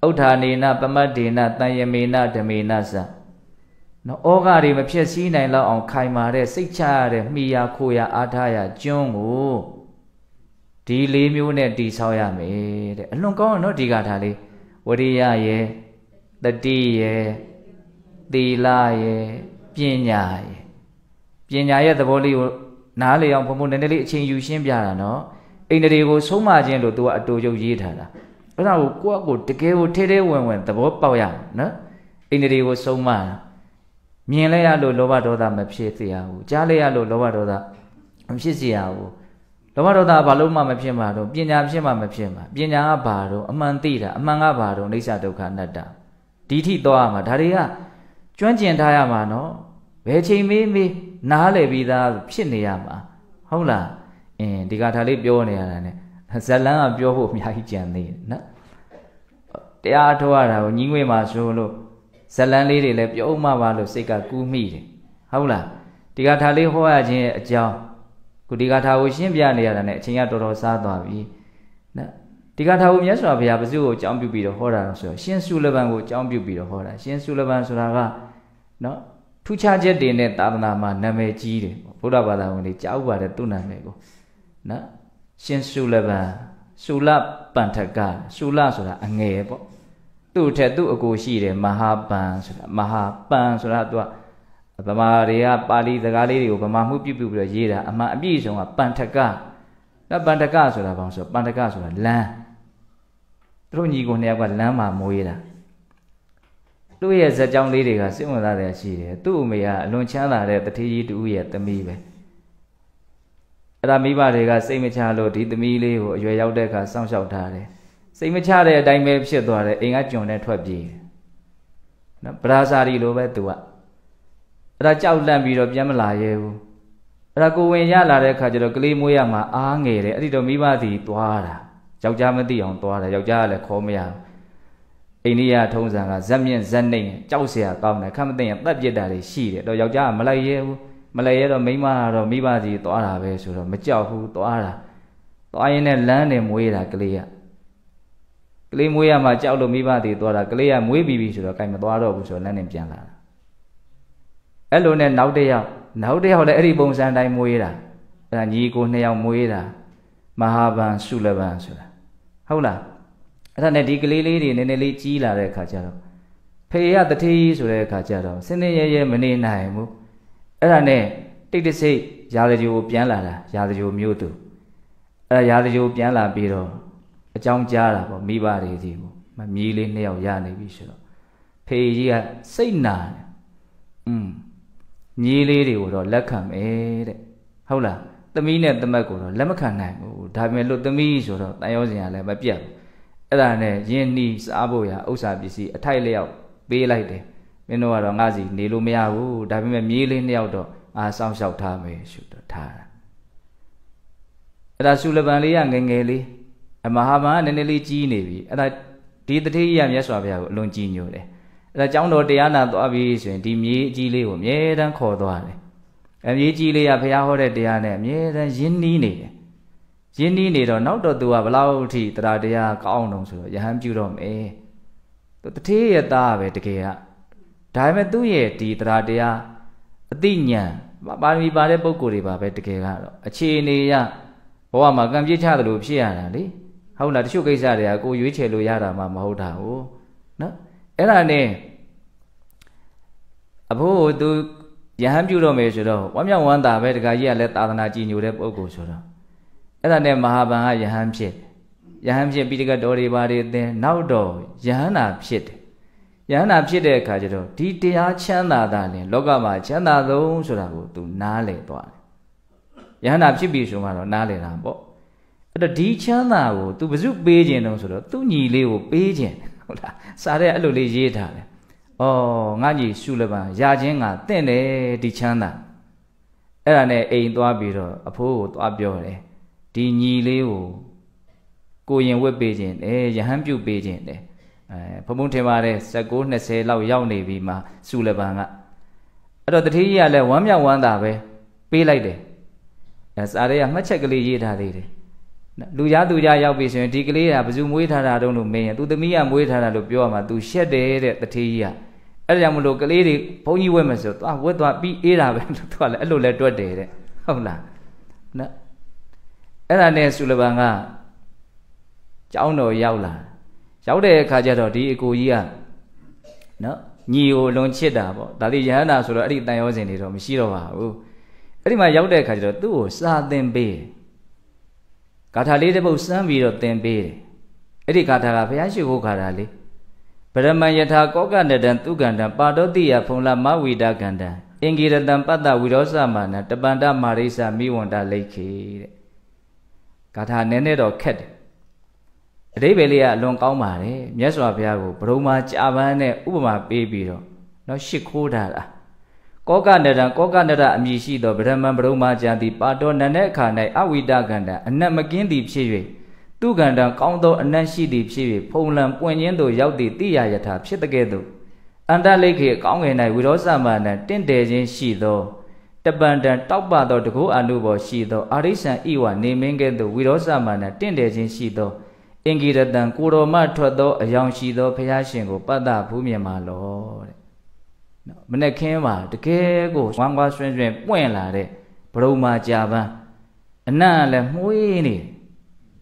ဥဋ္ဌာနေနပမတ်ဒေနတန်ယမေနဓမေနသနော်ဩဃတွေမဖြစ်စည်းနိုင်လောက်အောင်ခိုင်မာတဲ့စိတ်ချရတဲ့မိယာခိုရာအားထားရာကျွန်းကိုဒီလေးမျိုးနဲ့တည်ဆောက်ရမယ်တဲ့အလွန်ကောင်းတော့ဒီကထားလေးဝရိယရဲ့တတိရဲ့သီလရဲ့ပညာရဲ့ပညာရဲ့သဘောလေးကိုနားလေအောင်ဘုံဘုံနည်းနည်းလေးအချိန်ယူရှင်းပြတာနော် အိန္ဒြေကိုဆုံးမခြင်းလို့သူကအတူချုပ်ရေးထားတာအဲ့ဒါကိုကိုယ့်အကိုတကယ်ကိုထဲထဲဝင်ဝင်သဘောပေါက်ရနော်အိန္ဒြေကိုဆုံးမတာမြင်လဲရလို့လောဘဒေါသမဖြစ်စေရဘူးကြားလဲရလို့လောဘဒေါသမဖြစ်စေရဘူးလောဘဒေါသဘာလို့မှမဖြစ်မှာတော့ပညာဖြစ်မှမဖြစ်မှာပညာကဘာတော့အမှန်သိတာအမှန်ကဘာတော့အိဋ္ဌဒုက္ခအနတ္တဒီထိသွားရမှာဒါတွေကကျွမ်းကျင်ထားရမှာနော်ဘယ်ချိန်မေးမေးနားလည်ပြီးသားဖြစ်နေရမှာဟုတ်လား အင်းဒီကထာလေးပြောနေရတာ ਨੇ ဇလန်းကပြောဖို့အများကြီးကြံသေးတယ်နော်တရားထုတ်ရတာကိုညီငွေမှာဆိုလို့ဇလန်းလေးတွေလည်းပြုံးမှပါလို့စိတ်ကကူးမိတယ်ဟုတ်လားဒီကထာလေးဟောရခြင်းရဲ့အကြောင်းခုဒီကထာကိုရှင်းပြနေရတာ ਨੇ အချိန်ကတော်တော်စားသွားပြီနော်ဒီကထာကိုမြတ်စွာဘုရားဘုစုကိုအကြောင်းပြုပြီးတော့ဟောတာဆိုတော့ရှင်စုလပန်ကိုအကြောင်းပြုပြီးတော့ဟောတာရှင်စုလပန်ဆိုတာကနော်ထူးခြားချက်တွေနဲ့သာသနာမှာနာမည်ကြီးတယ်ဗုဒ္ဓဘာသာဝင်တွေကြားဥပါတဲ့သူ့နာမည်ကို နော်ရှင်စုလပန်စုလပန္ထကစုလဆိုတာအငယ်ပေါ့သူ့ထက်သူ့အကိုရှိတယ်မဟာပန်ဆိုတာမဟာပန်ဆိုတာသူကဗမာတွေကပါဠိစကားလေးတွေကိုဗမာမှုပြုတ်ပြုတ်ပြီးတော့ရေးတာအမှန်အပြည့်စုံကပန္ထကနော်ပန္ထကဆိုတာဘာလို့ဆိုပန္ထကဆိုတာလမ်းသူတို့ညီကိုနှစ်ယောက်ကလမ်းမှာမွေးတာသူ့ရဲ့ဇက်ကြောင်းလေးတွေကစိတ်ဝင်စားတယ်ရှိတယ်သူ့အမေကအလွန်ချမ်းသာတဲ့တထေးကြီးတူရဲ့သမီးပဲ အဲ့ဒါမိဘတွေကစိတ်မချလို့ဒီသမီးလေးကိုအရွယ်ရောက်တဲ့အခါစောင့်ရှောက်ထားတယ်စိတ်မချတဲ့အတိုင်းပဲဖြစ်သွားတယ်အိမ်ကကြုံနဲ့ထွက်ပြေးတယ်နော်ပရာဇာရီလိုပဲသူကအဲ့ဒါကြောက်လန့်ပြီးတော့ပြန်မလာရဲဘူးအဲ့ဒါကိုဝင်ရလာတဲ့အခါကျတော့ကလေးမွေးရမှာအားငယ်တယ်အဲ့ဒီတော့မိဘစီသွားတာယောက်ျားမသိအောင်သွားတယ်ယောက်ျားကလည်းခေါ်မရဘူးအိန္ဒိယထုံးစံကဇက်မြင့်ဇက်နှိမ်ကြောက်เสียကောင်းတယ်ခမ်းမသိရင်တက်ပြစ်တာတွေရှိတယ်တော့ယောက်ျားကမလိုက်ရဲဘူး မလိုက်ရဲတော့မိန်းမကတော့မိဘစီသွားတာပဲဆိုတော့မကြောက်ဘူးသွားတာသွားရင်လည်းလမ်းနဲ့မွေးတာကလေးကကလေးမွေးရမှကြောက်လို့မိဘတွေသွားတာကလေးကမွေးပြီးပြီဆိုတော့ကြိုင်မသွားတော့ဘူးဆိုတော့လမ်းနဲ့ပြန်လာတာအဲ့လိုနဲ့နောက်တစ်ယောက်နောက်တစ်ယောက်လည်းအဲ့ဒီပုံစံတိုင်းမွေးတာအဲ့ဒါညီကိုနှစ်ယောက်မွေးတာမဟာဗန်စုလဗန်ဆိုတာဟုတ်လားအဲ့ဒါနဲ့ဒီကလေးလေးတွေနည်းနည်းလေးကြီးလာတဲ့အခါကျတော့ဖေရတထေးဆိုတဲ့အခါကျတော့စင်းစင်းရဲရဲမနေနိုင်ဘူး အဲ့ဒါနဲ့တိတ်တဆိတ်ရာဇဂျိုပြန်လာတာရာဇဂျိုမျိုးသူအဲ့ဒါရာဇဂျိုပြန်လာပြီးတော့အကြောင်းကြားတာပေါ့မိဘတွေစီကိုမမီးလေးနှစ်ယောက်ရနေပြီဆိုတော့ဖေကြီးကစိတ်နာတယ်อืมညီလေးတွေကိုတော့လက်ခံမယ်တဲ့ဟုတ်လားသမီးနဲ့သမက်ကိုတော့လက်မခံနိုင်ဘူးဒါပေမဲ့လို့သမီးဆိုတော့တန်ရောစင်ကလည်းမပြတ်ဘူးအဲ့ဒါနဲ့ယင်းနီးစားဖို့ရဥစ္စာပစ္စည်းအထိုက်လျောက်ပေးလိုက်တယ် မင်းတို့ကတော့ငါစီနေလို့မရဘူးဒါပေမဲ့မြေးလေးနှစ်ယောက်တော့အာစောင့်ရှောက်ထားမယ်ရှုတော့ထားတာအဲ့ဒါစုလပန်လေးကငငယ်လေးအမဟာဗန်ကနည်းနည်းလေးကြီးနေပြီအဲ့ဒါဒီတတိယမြတ်စွာဘုရားကိုအလွန်ကြီးညိုတယ်အဲ့ဒါကျောင်းတော်တရားနာသွားပြီဆိုရင်ဒီမြေးအကြီးလေးကိုအမြဲတမ်းခေါ်သွားတယ်အမြေးကြီးလေးကဘုရားဟောတဲ့တရားနဲ့အမြဲတမ်းရင်းနှီးနေတယ်ရင်းနှီးနေတော့နောက်တော့သူကဘလောက်အထိတရားတရားကောင်းအောင်ဆိုတော့ယဟန်ပြုတော့မယ်သူတထေးရသားပဲတကယ်က ဒါပေမဲ့သူ့ရဲ့ဒီတရားတရားအသိဉာဏ်ပါရမီပါတဲ့ပုံကိုယ်တွေပါပဲတကယ်ကတော့အခြေအနေရဘဝမှာကံပြည့်ချတယ်လို့ဖြစ်ရတာလေဟုတ်လားတချို့ကိစ္စတွေကကိုရွေးချယ်လို့ရတာမှမဟုတ်တာဟုတ်နော်အဲ့ဒါနဲ့အဖိုးသူယဟန်ပြုတော့မယ်ဆိုတော့ဝမ်းမြောက်ဝမ်းသာပဲတခါကြီးကလည်းသာသနာကြည်ညိုတဲ့ပုဂ္ဂိုလ်ဆိုတော့အဲ့ဒါနဲ့မဟာဗန်ကယဟန်ဖြစ်ယဟန်ဖြစ်ပြီးတကတော်တွေပါတွေသင်နောက်တော့ယဟန္တာဖြစ်တယ် ယဟန္တာဖြစ်တဲ့အခါကျတော့ဒီတရားချမ်းသာတာလည်းလောကမှာချမ်းသာဆုံးဆိုတာကို तू နားလည်သွားတယ်ယဟန္တာဖြစ်ပြီဆိုမှတော့နားလည်တာပေါ့အဲ့တော့ဒီချမ်းသာကို तू ဘယ်သူပေးခြင်းတုံးဆိုတော့သူ့ညီလေးကိုပေးခြင်းဟုတ်လားစားတဲ့အဲ့လိုလေးရေးထားတယ်ဩငါညီရှုလပံရခြင်းကတင့်တယ်ဒီချမ်းသာအဲ့ဒါနဲ့အိမ်သွားပြီးတော့အဖိုးကိုသွားပြောတယ်ဒီညီလေးကိုကိုရင်ဝတ်ပေးခြင်းတယ်ယဟန်ပြုတ်ပေးခြင်းတယ် အဲဘုံဘုံထင်ပါတယ်19 20လောက်ရောက်နေပြီမှစုလပံကအဲ့တော့တတိယကလည်းဝမ်းမြောက်ဝမ်းသာပဲပေးလိုက်တယ်အဲစာရဲကမှတ်ချက်ကလေးရေးထားသေးတယ်လူသားသူကြရောက်ပြီဆိုရင်ဒီကလေးကဘယ်သူမွေးထားတာတုံးလို့မင်းရသူသမီးကမွေးထားတာလို့ပြောရမှာ तू ရှက်တယ်တဲ့တတိယကအဲ့ဒါကြောင့်မလို့ကလေးတွေဘုန်းကြီးဝတ်မယ်ဆိုသွားဝတ်သွားပြီးအေးတာပဲသူကလည်းအဲ့လိုလဲတွက်တယ်တဲ့ဟုတ်လားနော်အဲ့ဒါနဲ့ဆူလဘန်ကကျောင်းတော်ရောက်လာ ရောက်တဲ့အခါကျတော့ဒီအကိုကြီးကနော်ညီကိုလွန်ချစ်တာပေါ့ဒါလေးယဟန္တာဆိုတော့အဲ့ဒီတန်ရောစင်တွေတော့မရှိတော့ပါဘူးအဲ့ဒီမှာရောက်တဲ့အခါကျတော့သူ့ကိုစာသင်ပေးဂါထာလေးတစ်ပုဒ်စမ်းပြီးတော့သင်ပေးတယ်အဲ့ဒီဂါထာကဘုရားရှိခိုးဂါထာလေးဗရမယထာကောကနတံသူကန္တံပါတောတိယဖုံလမဝိဒကန္တံအင်္ဂိရတံပတ္တဝိရောစမာနတပန္တမာရိစမိဝန္တလိခေတဲ့ဂါထာနည်းနည်းတော့ခက်တယ် အတိပ္ပယ်လေးကအလွန်ကောင်းပါတယ်မြတ်စွာဘုရားကိုဘရုံမာကြာပန်းနဲ့ဥပမာပေးပြီးတော့နော်ရှ िख ိုးတာလားကောကနတံကောကနတအမည်ရှိသောဗရမံဘရုံမာကြာတိပါတော်နတဲ့အခါ၌အဝိတကန္တအနတ်မကင်းသည်ဖြစ်၍သူကန္တကောင်းသောအနတ်ရှိသည်ဖြစ်၍ဖုံလံပွင့်ခြင်းသို့ရောက်သည့်တိယယထာဖြစ်တဲ့ကဲ့သို့အန္တလိခေကောင်းငယ်၌ဝိရောသမဏံတင့်တယ်ခြင်းရှိသောတပန္တံတောက်ပသောတကုအနုဘောရှိသောအာရိစံဤဝနေမင်းကဲ့သို့ဝိရောသမဏံတင့်တယ်ခြင်းရှိသော အင်္ဂိရတံကိုတော်မထွက်သောအယောင်ရှိသောဘုရားရှင်ကိုပတ္တဘူးမြင်ပါလောတဲ့နော်မနဲ့ခင်းမှာတကယ်ကိုဝမ်းကွာဆွင်းဆွင်းပွင့်လာတဲ့ဘရုံမာကြာပန်းအနံ့လည်းမှုေးနေ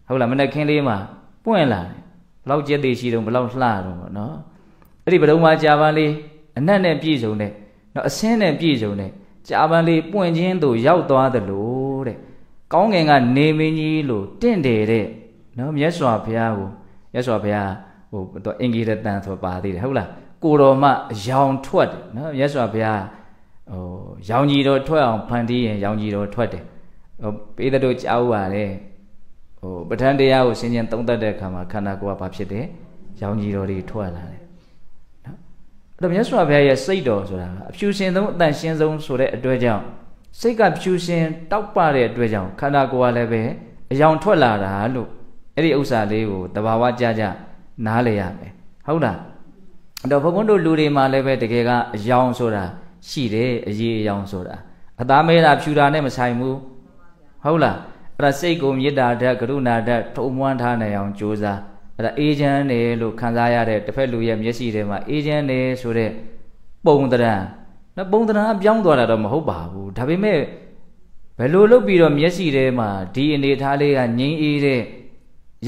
ဟုတ်လားမနဲ့ခင်းလေးမှာပွင့်လာတယ်ဘလောက်ကျက်သေးရှိတုံးဘလောက်လှတုံးပေါ့နော်အဲ့ဒီဘရုံမာကြာပန်းလေးအနံ့နဲ့ပြည့်စုံတဲ့နော်အစင်းနဲ့ပြည့်စုံတဲ့ကြာပန်းလေးပွင့်ခြင်းသို့ရောက်သွားသလိုတဲ့ကောင်းငင်ကနေမင်းကြီးလို့တင့်တယ်တဲ့ နော်မြတ်စွာဘုရားကိုမြတ်စွာဘုရားဟိုတော့အင်္ဂိရတန်ဆိုပါသေးတယ်ဟုတ်လားကိုတော်မှရောင်ထွက်တယ်နော်မြတ်စွာဘုရားဟိုရောင်ကြီးတော်ထွက်အောင်ဖန်တီးရင်ရောင်ကြီးတော်ထွက်တယ်ဟိုပေးတဲ့တို့ကြားဦးပါလေဟိုပဋ္ဌာန်းတရားကိုဆင်ခြင်သုံးသပ်တဲ့အခါမှာခန္ဓာကိုယ်ကဘာဖြစ်တယ်ရောင်ကြီးတော်တွေထွက်လာတယ်နော်အဲ့တော့မြတ်စွာဘုရားရဲ့စိတ်တော်ဆိုတာအဖြူရှင်ဆုံးအတန်ရှင်းဆုံးဆိုတဲ့အတွက်ကြောင့်စိတ်ကဖြူရှင်တောက်ပတဲ့အတွက်ကြောင့်ခန္ဓာကိုယ်ကလည်းပဲအယောင်ထွက်လာတာလို့ အဲ့ဒီဥစ္စာလေးကိုတဘာဝကြကြနားလေရမယ်ဟုတ်လားအဲ့တော့ဘုန်းဘုန်းတို့လူတွေမှာလည်းပဲတကယ်ကအယောင်ဆိုတာရှိတယ်အရေးအယောင်ဆိုတာအသားမဲတာဖြူတာနဲ့မဆိုင်ဘူးဟုတ်လားအဲ့ဒါစိတ်ကိုမေတ္တာဓာတ်ကရုဏာဓာတ်ထုံမွမ်းထားနိုင်အောင်ကြိုးစားအဲ့ဒါအေးချမ်းတယ်လို့ခံစားရတဲ့တစ်ဖက်လူရဲ့မျက်စိထဲမှာအေးချမ်းတယ်ဆိုတဲ့ပုံတရံနော်ပုံတရံပြောင်းသွားတာတော့မဟုတ်ပါဘူးဒါပေမဲ့ဘယ်လိုလုပ်ပြီးတော့မျက်စိထဲမှာဒီအနေထားလေးကငြိမ်းအေးတဲ့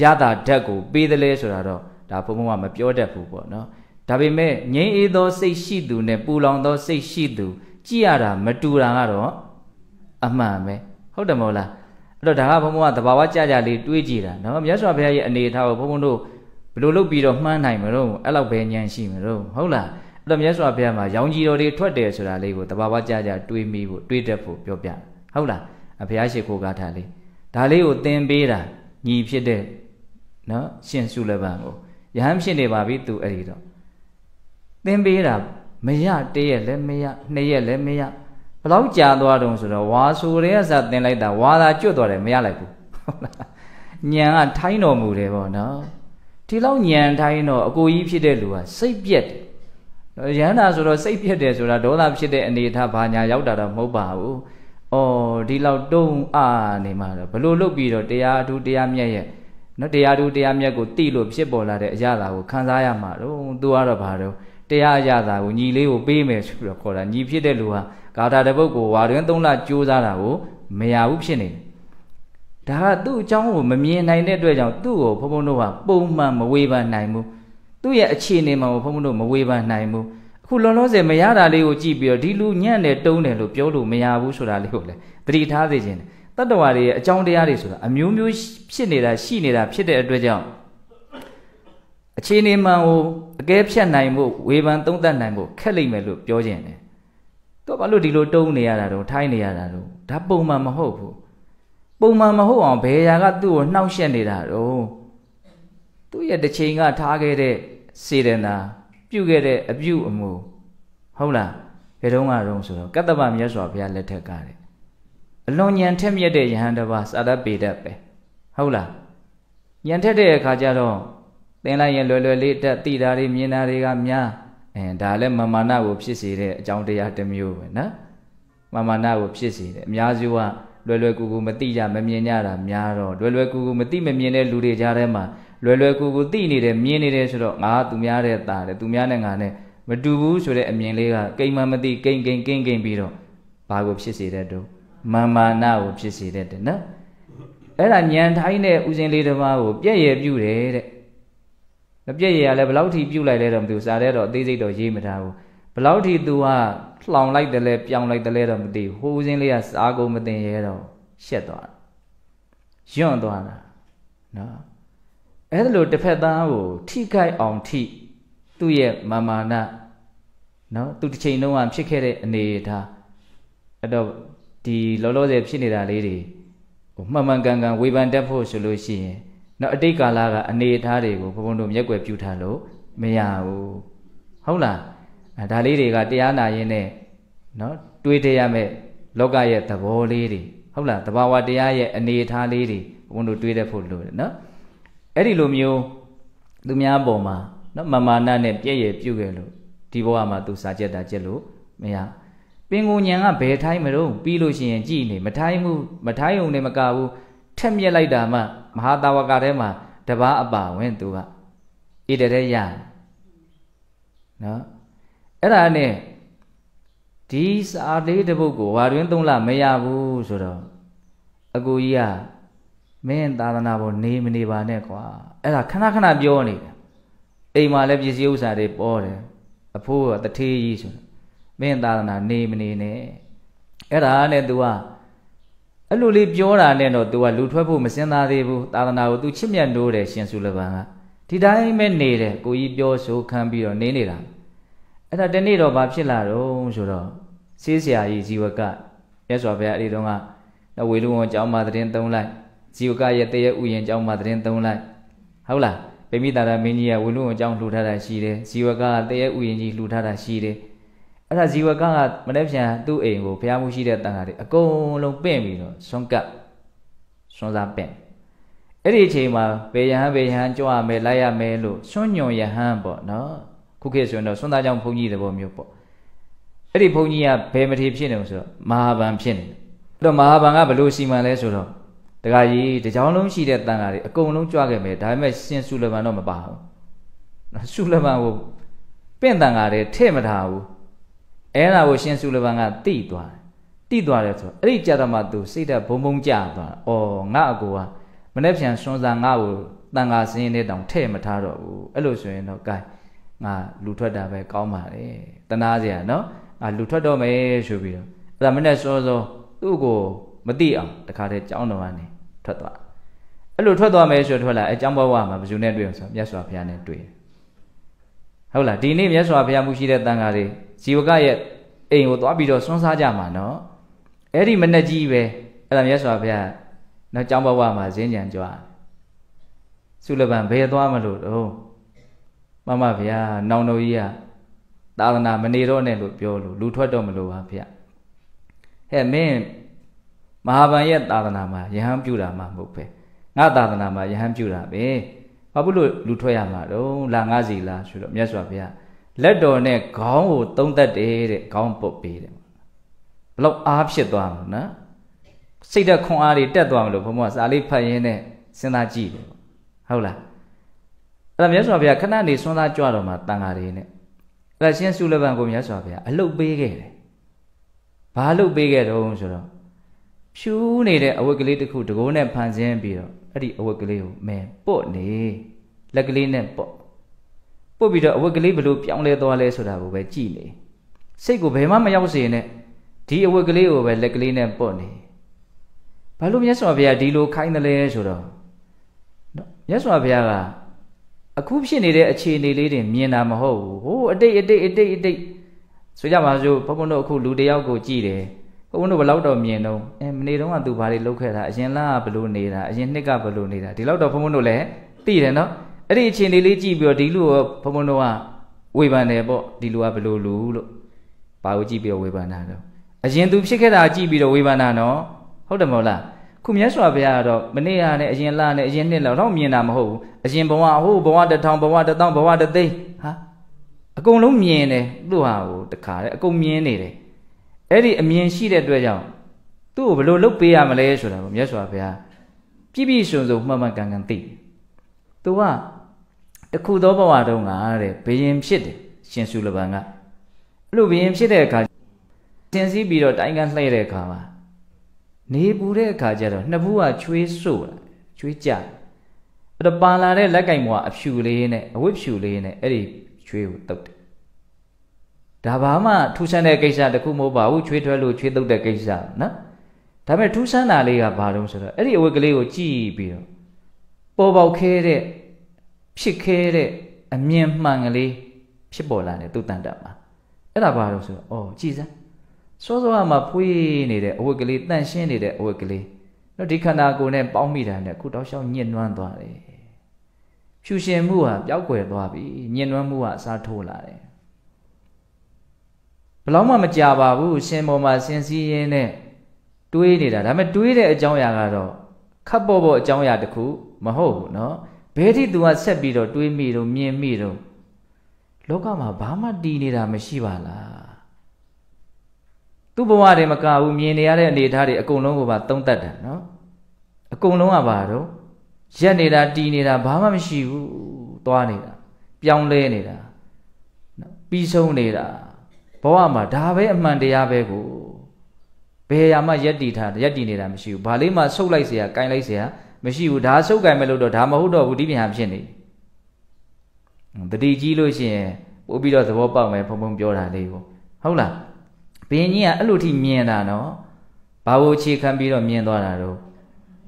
ရတာဓာတ်ကိုပေးတယ်လဲဆိုတာတော့ဒါဘုံဘုံကမပြောတတ်ဘူးပေါ့နော်ဒါပေမဲ့ငြိမ်းအေးသောစိတ်ရှိသူနဲ့ပူလောင်သောစိတ်ရှိသူကြည့်ရတာမတူတာကတော့အမှန်ပဲဟုတ်တယ်မဟုတ်လားအဲ့တော့ဒါကဘုံဘုံကသဘာဝကြကြလေးတွေးကြည့်တာနော်မြတ်စွာဘုရားရဲ့အနေအထားကိုဘုံဘုံတို့ဘယ်လိုလုပ်ပြီးတော့မှန်းနိုင်မလို့အဲ့လောက်ပဲဉာဏ်ရှိမလို့ဟုတ်လားအဲ့တော့မြတ်စွာဘုရားမှာရောင်ကြီးတော်တွေထွက်တယ်ဆိုတာလေးကိုသဘာဝကြကြတွေးမိဖို့တွေးတတ်ဖို့ပြောပြဟုတ်လားဘုရားရှိခိုးကားထားလေးဒါလေးကိုသင်ပေးတာ ညီဖြစ်တဲ့နော်ရှင်စုလပံကိုယဟန်ဖြစ်နေပါပြီသူအဲ့ဒီတော့သင်ပေးတာမရတရက်လည်းမရနှစ်ရက်လည်းမရဘလောက်ကြာသွားတုံးဆိုတော့ဝါဆိုရဲအစားသင်လိုက်တာဝါသာကျွတ်သွားတယ်မရလိုက်ဘူးဟုတ်လားညံကထိုင်းတော်မူတယ်ပေါ့နော်ဒီလောက်ညံထိုင်းတော့အကိုကြီးဖြစ်တဲ့လူကစိတ်ပြက်တယ်ရဟန္တာဆိုတော့စိတ်ပြက်တယ်ဆိုတာဒေါသဖြစ်တဲ့အနေအထားဘာညာရောက်တာတော့မဟုတ်ပါဘူး။ အော်ဒီလောက်တုံးအာနေမှာတော့ဘလို့လုတ်ပြီးတော့တရားအထူးတရားမြတ်ရဲ့နော်တရားသူတရားမြတ်ကိုတိလို့ဖြစ်ပေါ်လာတဲ့အရာသာကိုခံစားရမှာတော့သူကတော့ဘာတော့တရားအရာသာကိုညီလေးကိုပေးမယ်ဆိုပြီးတော့ခေါ်တာညီဖြစ်တဲ့လူဟာဂါထာတစ်ပုဒ်ကိုဝါတွင်၃လကြိုးစားတာကိုမရဘူးဖြစ်နေတယ်ဒါကသူ့အကြောင်းကိုမမြင်နိုင်တဲ့အတွက်ကြောင့်သူ့ကိုဘုံဘုံတို့ကပုံမှန်မဝေဖန်နိုင်ဘူးသူ့ရဲ့အခြေအနေမှာဘုံဘုံတို့မဝေဖန်နိုင်ဘူးအ ခုလောလောဆယ်မရတာလေးကိုကြည့်ပြီးတော့ဒီလူညံ့တယ်တုံးတယ်လို့ပြောလို့မရဘူးဆိုတာလေးကိုလည်းသတိထားစေခြင်းတတတ္တဝါတွေရဲ့အကြောင်းတရားတွေဆိုတာအမျိုးမျိုးဖြစ်နေတာရှိနေတာဖြစ်တဲ့အတွက်ကြောင့်အခြေအနေမှန်ကိုအကဲဖြတ်နိုင်ဖို့ဝေဖန်သုံးသပ်နိုင်ဖို့ခက်လိမ့်မယ်လို့ပြောခြင်းတယ်။တော့ဘာလို့ဒီလိုတုံးနေရတာတော့ထိုင်းနေရတာတော့ဒါပုံမှန်မဟုတ်ဘူး။ပုံမှန်မဟုတ်အောင်ဘယ်ရာကသူ့ကိုနှောက်ယှက်နေတာတော့သူ့ရဲ့တစ်ချိန်ကထားခဲ့တဲ့စေတနာ ပြုတ်ခဲ့တဲ့အပြုအမူဟုတ်လားဘယ်တော့မှတော့ဆိုတော့ကတ္တဗမြတ်စွာဘုရားလက်ထက်ကတယ်အလွန်ညံထက်မြက်တဲ့ယဟန်တစ်ပါးစာတတ်ပေတတ်ပဲဟုတ်လားညံထက်တဲ့အခါကျတော့သင်လိုက်ရင်လွယ်လွယ်လေးတက်တိတာတွေမြင်တာတွေကများအဲဒါလည်းမမာနကိုဖြစ်စေတဲ့အကြောင်းတရားတစ်မျိုးပဲနော်မမာနကိုဖြစ်စေတယ်အများစုကလွယ်လွယ်ကူကူမသိကြမမြင်ကြတာများတော့လွယ်လွယ်ကူကူမသိမမြင်တဲ့လူတွေကြားထဲမှာ လွယ်လွယ်ကူကူသိနေတယ်မြင်နေတယ်ဆိုတော့ငါသူများတဲ့တာတယ်သူများနဲ့ငါနဲ့မတူဘူးဆိုတဲ့အမြင်လေးကကိမ္မမသိကိမ့်ကိမ့်ကိမ့်ကိမ့်ပြီးတော့ဘာကိုဖြစ်စေတဲ့တော့မာမာနကိုဖြစ်စေတဲ့တဲ့နော်အဲ့ဒါညံထိုင်းတဲ့ဥစဉ်လေးတစ်ပါးကိုပြည့်ရပြုတယ်တဲ့မပြည့်ရရလဲဘယ်လောက်ထိပြုလိုက်လဲတော့မသိဘူးစားတဲ့တော့အသေးစိတ်တော့ရေးမထားဘူးဘယ်လောက်ထိ तू ကလှောင်လိုက်တယ်လဲပြောင်းလိုက်တယ်လဲတော့မသိဘူးဟိုဥစဉ်လေးကစားကုန်မတင်ရဲတော့ရှက်သွားတာညွန့်သွားတာနော် အဲ့ဒါလိုတစ်ဖက်သားကိုထိခိုက်အောင်ထိသူ့ရဲ့မာမာနနော်သူတစ်ချိန်လုံးကဖြစ်ခဲ့တဲ့အနေအထားအဲ့တော့ဒီလောလောဆယ်ဖြစ်နေတာလေးတွေဟိုမှန်မှန်ကန်ကန်ဝေဖန်တတ်ဖို့ဆိုလို့ရှိရင်နော်အတိတ်ကာလကအနေအထားတွေကိုဘုံဘုံတို့မျက်ွယ်ပြုထားလို့မရဘူးဟုတ်လားအဲဒါလေးတွေကတရားနာရင်နဲ့နော်တွေးတရမယ်လောကရဲ့သဘောလေးတွေဟုတ်လားတဘာဝတရားရဲ့အနေအထားလေးတွေဘုံတို့တွေးတတ်ဖို့လိုတယ်နော် အဲ့ဒီလိုမျိုးသူများပေါ်မှာနော်မမာနနဲ့ပြည့်ရပြုတ်ခဲ့လို့ဒီဘဝမှာသူစာကြက်တာကြက်လို့မရပင်ကိုညံကဘယ်ထိုင်းမလို့ပြီးလို့ရှိရင်ကြည်နေမထိုင်းမှုမထိုင်းုံနဲ့မကဘူးထက်မြက်လိုက်တာမှမဟာတာဝကထဲမှာတပားအပါဝင်သူကဣတတဲ့ရနော်အဲ့ဒါနဲ့ဒီစာလေးတစ်ပုဒ်ကိုဝါတွင်သုံးလမရဘူးဆိုတော့အကူကြီးက မင်းသာသနာပေါ်နေမနေပါနဲ့ကွာအဲ့ဒါခဏခဏပြောနေတယ်အိမ်မှာလည်းပစ္စည်းဥစ္စာတွေပေါ်တယ်အဖိုးကတထေးကြီးဆိုမင်းသာသနာနေမနေနဲ့အဲ့ဒါနဲ့ तू ကအဲ့လိုလေးပြောတာနဲ့တော့ तू ကလူထွက်ဖို့မစင်သားသေးဘူးသာသနာကို तू ချစ်မြတ်နိုးတယ်ရှင်စုလပန်ကဒီတိုင်းပဲနေတယ်ကိုကြီးပြောဆိုခံပြီးတော့နေနေတာအဲ့ဒါတနေ့တော့ဘာဖြစ်လာတော့ဆိုတော့ဆေးဆရာကြီးဇီဝကရသော်ဘုရားအဲ့ဒီတော့ကဝေလူဝန်ကျောင်းမှာတရင်သုံးလိုက် ဇီဝကရဲ့တရေဥယျင်ကျောင်းမှာတရင်သုံးလိုက်ဟုတ်လားဗိမိတာရမင်းကြီးကဝေလူဝန်ကျောင်းလှူထားတာရှိတယ်ဇီဝကတရေဥယျင်ကြီးလှူထားတာရှိတယ်အဲ့ဒါဇီဝကကမနေ့ပြန်သူ့အိမ်ကိုဘုရားမှုရှိတဲ့တန်ခါတွေအကုန်လုံးပင့်ပြီးတော့ဆွန့်ကပ်ဆွန့်စားပင့်အဲ့ဒီအချိန်မှာဘေယဟန်ဘေယဟန်ကြွရမယ်လိုက်ရမယ်လို့ဆွန့်ညွန်ယဟန်ပေါ့နော်ခုခေတ်ဆိုရင်တော့ဆွန့်သားကြောင့်ဘုန်းကြီးတဲ့ဘောမျိုးပေါ့အဲ့ဒီဘုန်းကြီးကဘယ်မထေဖြစ်နေလို့ဆိုတော့မဟာဗန်ဖြစ်နေတယ်အဲ့တော့မဟာဗန်ကဘလို့စီမံလဲဆိုတော့ တခါကြီးတကြောင်လုံးရှိတဲ့တန်ခါတွေအကုန်လုံးကြွခဲ့မယ်ဒါပေမဲ့ရှင်စုလဗန်တော့မပါဘူးစုလဗန်ကိုပင့်တန်ခါတွေထဲ့မထားဘူးအဲ့ဒါကိုရှင်စုလပန်ကတိသွားတယ်တိသွားတယ်ဆိုတော့အဲ့ဒီကြတော့မှသူစိတ်ဓာတ်ဘုံဘုံကြသွားတာဩငါအကိုကမနေ့ပြန်စွန်းစားငါ့ကိုတန်ဃာစင်းနဲ့တောင်ထဲ့မထားတော့ဘူးအဲ့လိုဆိုရင်တော့ gain ငါလူထွက်တာပဲကောင်းပါလေတနာစရာနော်ငါလူထွက်တော့မယ်ဆိုပြီးတော့အဲ့ဒါမနေ့စောစောသူ့ကိုမသိအောင်တခါတည်းကြောင်းတော်ကနေ ထွက်သွားအဲ့လိုထွက်သွားမယ်ဆိုထွက်လာအဲကြောင်းဘဝမှာဘယ်သူနဲ့တွေ့အောင်ဆိုမြတ်စွာဘုရားနဲ့တွေ့ဟုတ်လားဒီနေ့မြတ်စွာဘုရားမှုရှိတဲ့တန်ဃာတွေဇီဝကရဲ့အိမ်ကိုသွားပြီးတော့စွန်းစားကြမှာနော်အဲ့ဒီမနဲ့ကြီးပဲအဲ့ဒါမြတ်စွာဘုရားနော်ကျောင်းဘဝမှာဇင်းကြံကြွားသုလပံဘယ်သွားမလို့တော့မမဗျာနောင်တော်ကြီးကသာသနာမနေတော့နဲ့လို့ပြောလို့လူထွက်တော့မလို့ပါဗျဟဲ့မင်း မဟာဗန်ရဲ့သာသနာမှာယဟန်ပြုတာမှမဟုတ်ပဲငါသာသနာမှာယဟန်ပြုတာပဲဘာဖြစ်လို့လူထွက်ရမှာတော့လာငါစီလားဆိုတော့မြတ်စွာဘုရားလက်တော်နဲ့ခေါင်းကိုသုံးသက်တယ်တဲ့ခေါင်းပုတ်ပေးတယ်ဘလောက်အားဖြစ်သွားမှာနော်စိတ်ဓာတ်ခွန်အားတွေတက်သွားမလို့ဘုံဘစာလေးဖတ်ရင်းနဲ့စဉ်းစားကြည့်တယ်ဟုတ်လားအဲ့ဒါမြတ်စွာဘုရားခဏနေစွန်းသားကြွတော်မှာတန်ဃာတွေနဲ့အဲ့ဒါရှင်စုလပန်ကိုမြတ်စွာဘုရားအလုတ်ပေးခဲ့တယ်ဘာလုတ်ပေးခဲ့တော့ဆိုတော့ ဖြူးနေတဲ့အဝတ်ကလေးတစ်ခုတကိုးနဲ့ဖန်ဆင်းပြီးတော့အဲ့ဒီအဝတ်ကလေးကိုမဲပုတ်နေလက်ကလေးနဲ့ပုတ်ပုတ်ပြီးတော့အဝတ်ကလေးဘလို့ပြောင်းလဲသွားလဲဆိုတာကိုပဲကြည်နေစိတ်ကိုဘယ်မှမရောက်စေနဲ့ဒီအဝတ်ကလေးကိုပဲလက်ကလေးနဲ့ပုတ်နေဘဘာလို့မြတ်စွာဘုရားဒီလိုခိုင်းတယ်လဲဆိုတော့နော်မြတ်စွာဘုရားကအခုဖြစ်နေတဲ့အခြေအနေလေးတွေမြင်တာမဟုတ်ဘူးဟိုးအတိတ်အတိတ်အတိတ်အတိတ်ဆိုကြပါစို့ဘုန်းဘုန်းတို့အခုလူတယောက်ကိုကြည့်တယ် ဘုန်းဘုန်းတို့ဘယ်လောက်တော့မြင်တော့အဲမနေတော့ကသူဘာတွေလုပ်ခဲ့တာအရင်လားဘယ်လိုနေတာအရင်နှစ်ကဘယ်လိုနေတာဒီလောက်တော့ဘုန်းဘုန်းတို့လည်းသိတယ်နော်အဲ့ဒီအခြေအနေလေးကြည့်ပြီးတော့ဒီလူကိုဘုန်းဘုန်းတို့ကဝေဖန်တယ်ပေါ့ဒီလူကဘယ်လိုလူလို့ဘာကိုကြည့်ပြီးတော့ဝေဖန်တာတော့အရင်သူဖြစ်ခဲ့တာကြည့်ပြီးတော့ဝေဖန်တာနော်ဟုတ်တယ်မဟုတ်လားခုမြတ်စွာဘုရားကတော့မနေ့ကနဲ့အရင်လနဲ့အရင်နှစ်လောက်တော့မြင်တာမဟုတ်ဘူးအရင်ဘဝဟိုးဘဝတစ်ထောင်ဘဝတစ်သောင်းဘဝတစ်သိန်းဟာအကုန်လုံးမြင်တယ်သူ့ဟာကိုတခါတည်းအကုန်မြင်နေတယ် အဲ့ဒီအမြင်ရှိတဲ့အတွက်ကြောင့်သူ့ကိုဘယ်လိုလုပ်ပေးရမလဲဆိုတာကိုမြတ်စွာဘုရားပြည့်ပြည့်စုံစုံမှန်မှန်ကန်ကန်သိသူကတခုသောဘဝတုန်းကတဲ့ဘယင်ဖြစ်တယ်ရှင်စုလပန်ကအဲ့လိုဘယင်ဖြစ်တဲ့အခါသင်စည်းပြီးတော့တိုင်းကန်လှဲ့တဲ့အခါမှာနေပူတဲ့အခါကျတော့နှစ်ဘူးကချွေးစို့လာချွေးကြအဲ့တော့ပါလာတဲ့လက်ကင်ဘွားအဖြူလေးနဲ့အဝတ်ဖြူလေးနဲ့အဲ့ဒီချွေးကိုတုတ်တယ် ဒါဘာမှထူးဆန်းတဲ့ကိစ္စတခုမဟုတ်ပါဘူးချွေးထွက်လို့ချွေးတုတ်တဲ့ကိစ္စနော်ဒါပေမဲ့ထူးဆန်းတာလေးကဘာလို့ဆိုတော့အဲ့ဒီအဝတ်ကလေးကိုကြည့်ပြီးတော့ပေါ်ပေါက်ခဲတဲ့ဖြစ်ခဲတဲ့အမြင်မှန်ကလေးဖြစ်ပေါ်လာတယ်သူတန်တမှာအဲ့ဒါဘာလို့ဆိုတော့ဩကြည်စမ်းစောစောကမှဖွေးနေတဲ့အဝတ်ကလေးတန့်ရှင်းနေတဲ့အဝတ်ကလေးနော်ဒီခန္ဓာကိုယ်နဲ့ပေါင်းမိတာနဲ့ခုတောက်လျှောက်ညှဉ်းနှွမ်းသွားတယ်ဖြူရှင်မှုဟာပျောက်ကွယ်သွားပြီညှဉ်းနှွမ်းမှုကအစားထိုးလာတယ် ဘလောက်မှမကြပါဘူးရှင်ပေါ်မှာဆင်းစည်းရင်းနဲ့တွေးနေတာဒါပေမဲ့တွေးတဲ့အကြောင်းအရာကတော့ခပ်ပေါ်ပေါ်အကြောင်းအရာတခုမဟုတ်ဘူးเนาะဘယ်ထိ तू ကဆက်ပြီးတော့တွေးမိတော့မြင်မိတော့လောကမှာဘာမှတည်နေတာမရှိပါလားသူ့ဘဝတွေမကဘူးမြင်နေရတဲ့အနေအထားတွေအကုန်လုံးကိုပါသုံးတတ်တယ်နော်အကုန်လုံးကပါတော့ရက်နေတာတည်နေတာဘာမှမရှိဘူးသွားနေတာပြောင်းလဲနေတာနော်ပြီးဆုံးနေတာ ဘဝမှာဒါပဲအမှန်တရားပဲကိုဘယ်ရာမှရက်တည်ထားရက်တည်နေတာမရှိဘူးဘာလေးမှဆုပ်လိုက်เสียကိုင်းလိုက်เสียမရှိဘူးဒါဆုပ်ကိုင်းမဲ့လို့တော့ဒါမဟုတ်တော့ဘူးဒီပြန်ဖြစ်နေတတိကြီးလို့ရှိရင်ပို့ပြီးတော့သဘောပေါက်မယ်ဖုံဖုံပြောတာလေးကိုဟုတ်လားဘင်းကြီးကအဲ့လိုထိမြင်တာနော်ဘာလို့အခြေခံပြီးတော့မြင်သွားတာတော့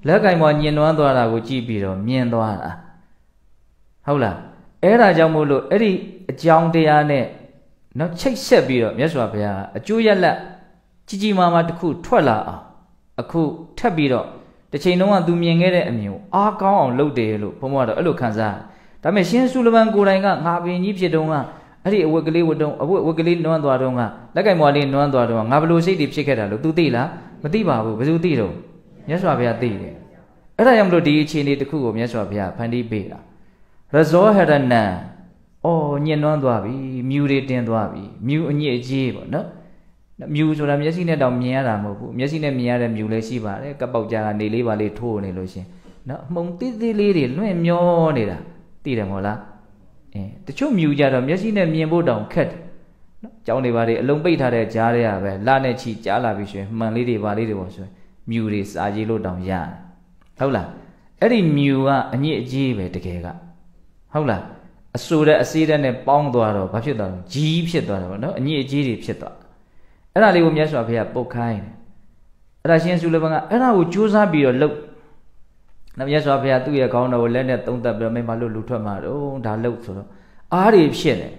လက်ကင်ပေါ်ညင်နွမ်းသွားတာကိုကြည့်ပြီးတော့မြင်သွားတာဟုတ်လားအဲ့ဒါကြောင့်မို့လို့အဲ့ဒီအကြောင်းတရားနဲ့ နော်ချိတ်ဆက်ပြီးတော့မြတ်စွာဘုရားအကျိုးရလက်ကြီးကြီးမားမားတစ်ခုထွက်လာအောင်အခုထပ်ပြီးတော့တစ်ချိန်လုံးကသူမြင်ခဲ့တဲ့အမြင်ကိုအားကောင်းအောင်လုပ်တယ်လို့ဘုံဘကတော့အဲ့လိုခံစားဒါပေမဲ့ရှင်ဆူလမန်ကိုယ်တိုင်ကငါပင်ကြီးဖြစ်တုန်းကအဲ့ဒီအဝတ်ကလေးဝတ်တုံးအဝတ်ဝတ်ကလေးနွမ်းသွားတုန်းကလက်ကင်မွားလေးနွမ်းသွားတုန်းကငါဘလို့စိတ်တွေဖြစ်ခဲ့တာလို့ तू သိလားမသိပါဘူးဘယ်သူသိတော့မြတ်စွာဘုရားသိတယ်အဲ့ဒါကြောင့်မလို့ဒီအခြေအနေတစ်ခုကိုမြတ်စွာဘုရားဖန်တီးပေးတာရဇောဟရဏံ အော်ညင်နွမ်းသွားပြီမြူတွေတင်သွားပြီမြူအညစ်အကြေးပေါ့နော်မြူဆိုတာမျက်စိနဲ့တောင်မြင်ရတာမဟုတ်ဘူးမျက်စိနဲ့မြင်ရတဲ့မြူလည်းရှိပါတယ်ကပ်ပေါက်ကြားကနေလေးပါလေးထိုးနေလို့ရှင်နော်အမှုံတိတိလေးတွေလွင့်မျောနေတာသိတယ်မဟုတ်လားအဲတချို့မြူကြတော့မျက်စိနဲ့မြင်ဖို့တောင်ခက်တယ်နော်ကြောင်းတွေပါတွေအလုံးပိတ်ထားတဲ့ကြားတွေကပဲလနဲ့ချီကြားလာပြီဆိုရင်မှန်လေးတွေပါလေးတွေပေါ့ဆိုရင်မြူတွေစာကြည့်လို့တောင်ရတယ်ဟုတ်လားအဲ့ဒီမြူကအညစ်အကြေးပဲတကယ်ကဟုတ်လား အဆူတဲ့အစေးတဲ့နဲ့ပေါင်းသွားတော့ဘာဖြစ်သွားလဲကြီးဖြစ်သွားတယ်ပေါ့နော်အညစ်အကြေးတွေဖြစ်သွားအဲ့ဒါလေးကိုမြတ်စွာဘုရားပုတ်ခိုင်းတယ်အဲ့ဒါရှင်စုလဘကအဲ့ဒါကိုကြိုးစားပြီးတော့လှုပ်နောက်မြတ်စွာဘုရားသူ့ရဲ့ခေါင်းတော်ကိုလက်နဲ့သုံးသက်ပြီးတော့မင်းဘာလို့လူထွက်မှာတော့ဒါလှုပ်ဆိုတော့အားတွေဖြစ်နေ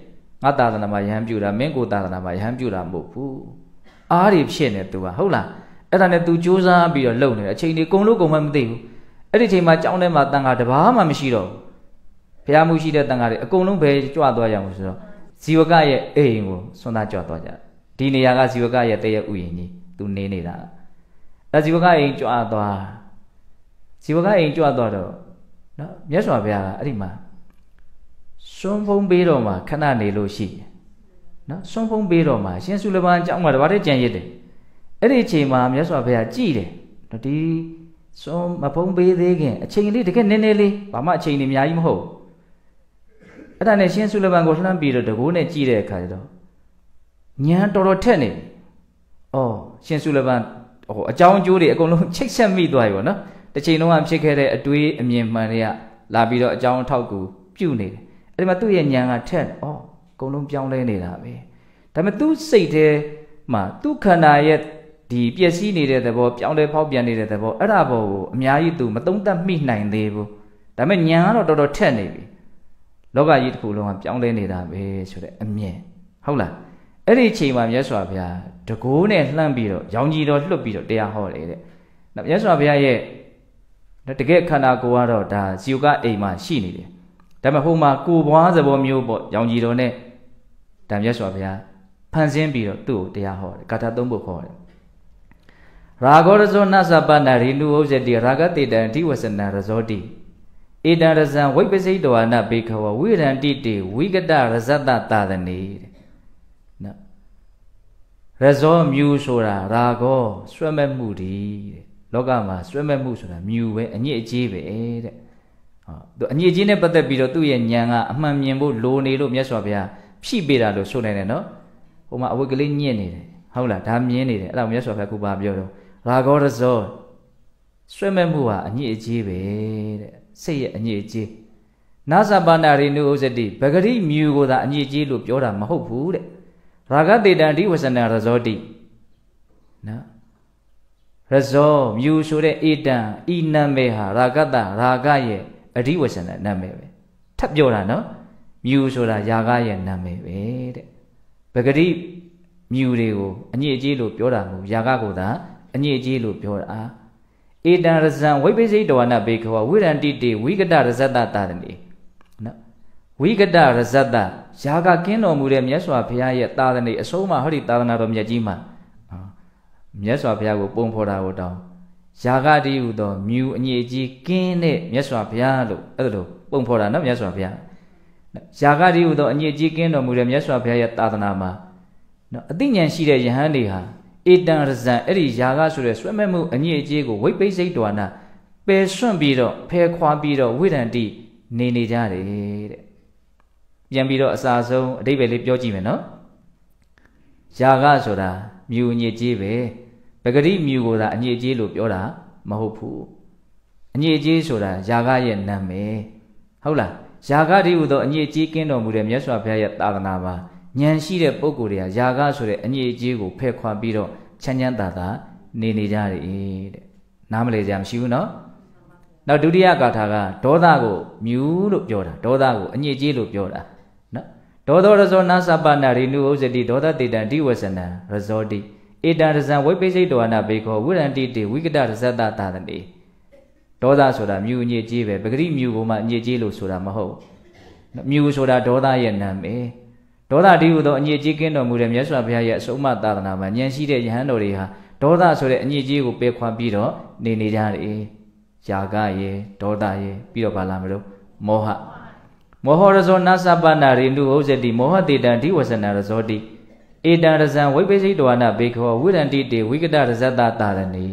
ငါသာသနာမှာယဟန်ပြူတာမင်းကိုသာသနာမှာယဟန်ပြူတာမဟုတ်ဘူးအားတွေဖြစ်နေ तू ကဟုတ်လားအဲ့ဒါနဲ့ तू စူးစမ်းပြီးတော့လှုပ်နေတယ်အချိန်တွေကုန်လို့ကုန်မှမသိဘူးအဲ့ဒီချိန်မှာကြောင်းထဲမှာတန်ခါတဘာမှမရှိတော့ဘူး ဘုရားမှုရှိတဲ့တန်ခါတွေအကုန်လုံးပဲကြွသွားကြမှာဆိုတော့ဇီဝကရဲ့အိမ်ကိုဆွမ်းသားကြွသွားကြဒီနေရာကဇီဝကရဲ့တည့်ရဲ့ဥယျာဉ်ကြီး तू နေနေတာအဲဇီဝကအိမ်ကြွသွားဇီဝကအိမ်ကြွသွားတော့နော်မြတ်စွာဘုရားကအဲ့ဒီမှာစွန်းဖုံးပေးတော့မှခဏနေလို့ရှိတယ်နော်စွန်းဖုံးပေးတော့မှရှင်စုလပန်အကြောင်းမှာတပါးတည်းကြံရစ်တယ်အဲ့ဒီအချိန်မှာမြတ်စွာဘုရားကြည်တယ်နော်ဒီစွန်းမဖုံးပေးသေးခင်အချိန်လေးတကယ်နည်းနည်းလေးဘာမှအချိန်တွေအများကြီးမဟုတ် အဲ့ဒါနဲ့ရှင်စုလပန်ကိုလှမ်းပြီးတော့တကိုးနဲ့ကြည်တဲ့အခါကျတော့ညာတော်တော်ထက်နေပြီ။အော်ရှင်စုလပန်ဟိုအကြောင်းအကျိုးတွေအကုန်လုံးချိတ်ဆက်မိသွားပြီပေါ့နော်။တစ်ချိန်လုံးကဖြစ်ခဲ့တဲ့အတွေးအမြင်မှန်တွေကလာပြီးတော့အကြောင်းအထောက်ကူပြုတ်နေတယ်။အဲ့ဒီမှာသူ့ရဲ့ညာကထက်အော်အကုန်လုံးပြောင်းလဲနေတာပဲ။ဒါပေမဲ့သူ့စိတ်ထဲမှာသူ့ခန္ဓာရဲ့ဒီပျက်စီးနေတဲ့သဘောပြောင်းလဲဖောက်ပြန်နေတဲ့သဘောအဲ့ဒါဘောကိုအများကြီးသူမသုံးသပ်မိနိုင်သေးဘူးဒါပေမဲ့ညာကတော့တော်တော်ထက်နေပြီ လောကကြီးတစ်ခုလုံးကပြောင်းလဲနေတာပဲဆိုတဲ့အမြင်ဟုတ်လားအဲ့ဒီအချိန်မှာမြတ်စွာဘုရားတကိုးနဲ့လှမ်းပြီးတော့ရောင်ကြီးတော်လွတ်ပြီးတော့တရားဟောတယ်တဲ့မြတ်စွာဘုရားရဲ့တကယ်ခန္ဓာကိုယ်ကတော့ဒါဇီဝကအိမ်မှာရှိနေတယ်ဒါပေမဲ့ဟိုမှာကိုပွားသဘောမျိုးပေါ့ရောင်ကြီးတော်နဲ့ဒါမြတ်စွာဘုရားဖန်ဆင်းပြီးတော့သူ့ကိုတရားဟောတယ်ကာထာသုံးဖို့ခေါ်တယ်ရာဂောရဇောနသပနာရိနုဥဇတိရာဂတေတံဓိဝဆနရဇောတိ ဧတံရဇံဝိပ္ပစိတဝါနဘေခဝဝိရန္တိတေဝိကတရဇတသာသနေတဲ့နော်ရဇောမြူဆိုတာရာဂောဆွဲမဲ့မှုတည်းတဲ့လောကမှာဆွဲမဲ့မှုဆိုတာမြူပဲအညစ်အကြေးပဲတဲ့ဟောသူအညစ်အကြေးနဲ့ပတ်သက်ပြီးတော့သူ့ရဲ့ဉာဏ်ကအမှန်မြင်ဖို့လိုနေလို့မြတ်စွာဘုရားဖြည့်ပေးတာလို့ဆိုနိုင်တယ်နော်ဟိုမှာအဝတ်ကလေးညင့်နေတယ်ဟုတ်လားဒါမြင်နေတယ်အဲ့ဒါမြတ်စွာဘုရားကဘာပြောတော့ရာဂောရဇောဆွဲမဲ့မှုဟာအညစ်အကြေးပဲတဲ့ စိတ်ရဲ့အညစ်အကြေးနာသပါဏရိနုဥစတိပဂရိမြူကိုသာအညစ်အကြေးလို့ပြောတာမဟုတ်ဘူးတဲ့ရာဂတေတံဒီဝဆနရဇောတိနော်ရဇောမြူဆိုတဲ့ဧတံဤနာမည်ဟာရာဂတရာဂရဲ့အဓိဝဆနနာမည်ပဲထပ်ပြောတာနော်မြူဆိုတာယာဂရဲ့နာမည်ပဲတဲ့ပဂရိမြူတွေကိုအညစ်အကြေးလို့ပြောတာမဟုတ်ယာဂကိုသာအညစ်အကြေးလို့ပြောတာ ဧတံရဇံဝိပိစိတဝနာဘေခဝဝိရန္တိတေဝိကတရဇတတာရဏီနော်ဝိကတရဇတယာကကင်းတော်မူတဲ့မြတ်စွာဘုရားရဲ့တာသနေအဆုံးမဟောဒီသာသနာတော်မြတ်ကြီးမှာမြတ်စွာဘုရားကိုပုံဖော်တာကိုတောင်းယာကတိဟုသောမြူအညစ်အကြေးကင်းတဲ့မြတ်စွာဘုရားလို့အဲ့လိုပုံဖော်တာနော်မြတ်စွာဘုရားယာကတိဟုသောအညစ်အကြေးကင်းတော်မူတဲ့မြတ်စွာဘုရားရဲ့တာသနာမှာနော်အသိဉာဏ်ရှိတဲ့ယဟန်တွေဟာ ဧတံရဇံအဲ့ဒီယာကဆိုတဲ့ဆွဲမဲ့မှုအညစ်အကြေးကိုဝိပိစိတ်တော်နာပယ်စွန့်ပြီးတော့ဖယ်ခွာပြီးတော့ဝိရန္တိနေနေကြတယ်တဲ့ပြန်ပြီးတော့အစာဆုံးအတိပ္ပယ်လေးပြောကြည့်မယ်နော်ယာကဆိုတာမြူအညစ်အကြေးပဲပဂရိမြူကိုသာအညစ်အကြေးလို့ပြောတာမဟုတ်ဘူးအညစ်အကြေးဆိုတာယာကရဲ့နာမည်ဟုတ်လားယာကတည်းဟူသောအညစ်အကြေးကင်းတော်မူတဲ့မြတ်စွာဘုရားရဲ့သာသနာပါ ဉာဏ်ရှိတဲ့ပုဂ္ဂိုလ်တွေကယာကဆိုတဲ့အညစ်အကြေးကိုဖယ်ခွာပြီးတော့ချမ်းချမ်းသာသာနေနေကြတယ်တဲ့နားမလဲကြမရှိဘူးနော်နောက်ဒုတိယကာထာကဒေါသကိုမြူးလို့ပြောတာဒေါသကိုအညစ်အကြေးလို့ပြောတာနော်ဒေါသောရဇောနာသပနာရိနုဥစ္စတိဒေါသတေတံဒီဝဆနံရဇောတိဧတံရဇံဝိပိစိတ်တောနာဘေခောဝိရန္တိတေဝိကတရဇတသာတနေဒေါသဆိုတာမြူအညစ်အကြေးပဲပဂရိမြူကိုမှအညစ်အကြေးလို့ဆိုတာမဟုတ်မြူဆိုတာဒေါသရဲ့နာမည် ဒေါသတည်းဟူသောအညစ်အကြေးကင်းတော်မူတဲ့မြတ်စွာဘုရားရဲ့အဆုံးအမသာသနာမှာဉာဏ်ရှိတဲ့ယဟန်တော်တွေဟာဒေါသဆိုတဲ့အညစ်အကြေးကိုပယ်ခွာပြီးတော့နေနေကြတယ်။ယာကရဲ့ဒေါသရဲ့ပြီးတော့ဘာလာမလို့မောဟမောဟရဇောနာသပနာရိနုဥဇတိမောဟတေတံဒီဝဆနာရဇောတိဧတံရဇံဝိပိစိတဝနာဘေခောဝိရန္တိတေဝိကတရဇတတာရဏီ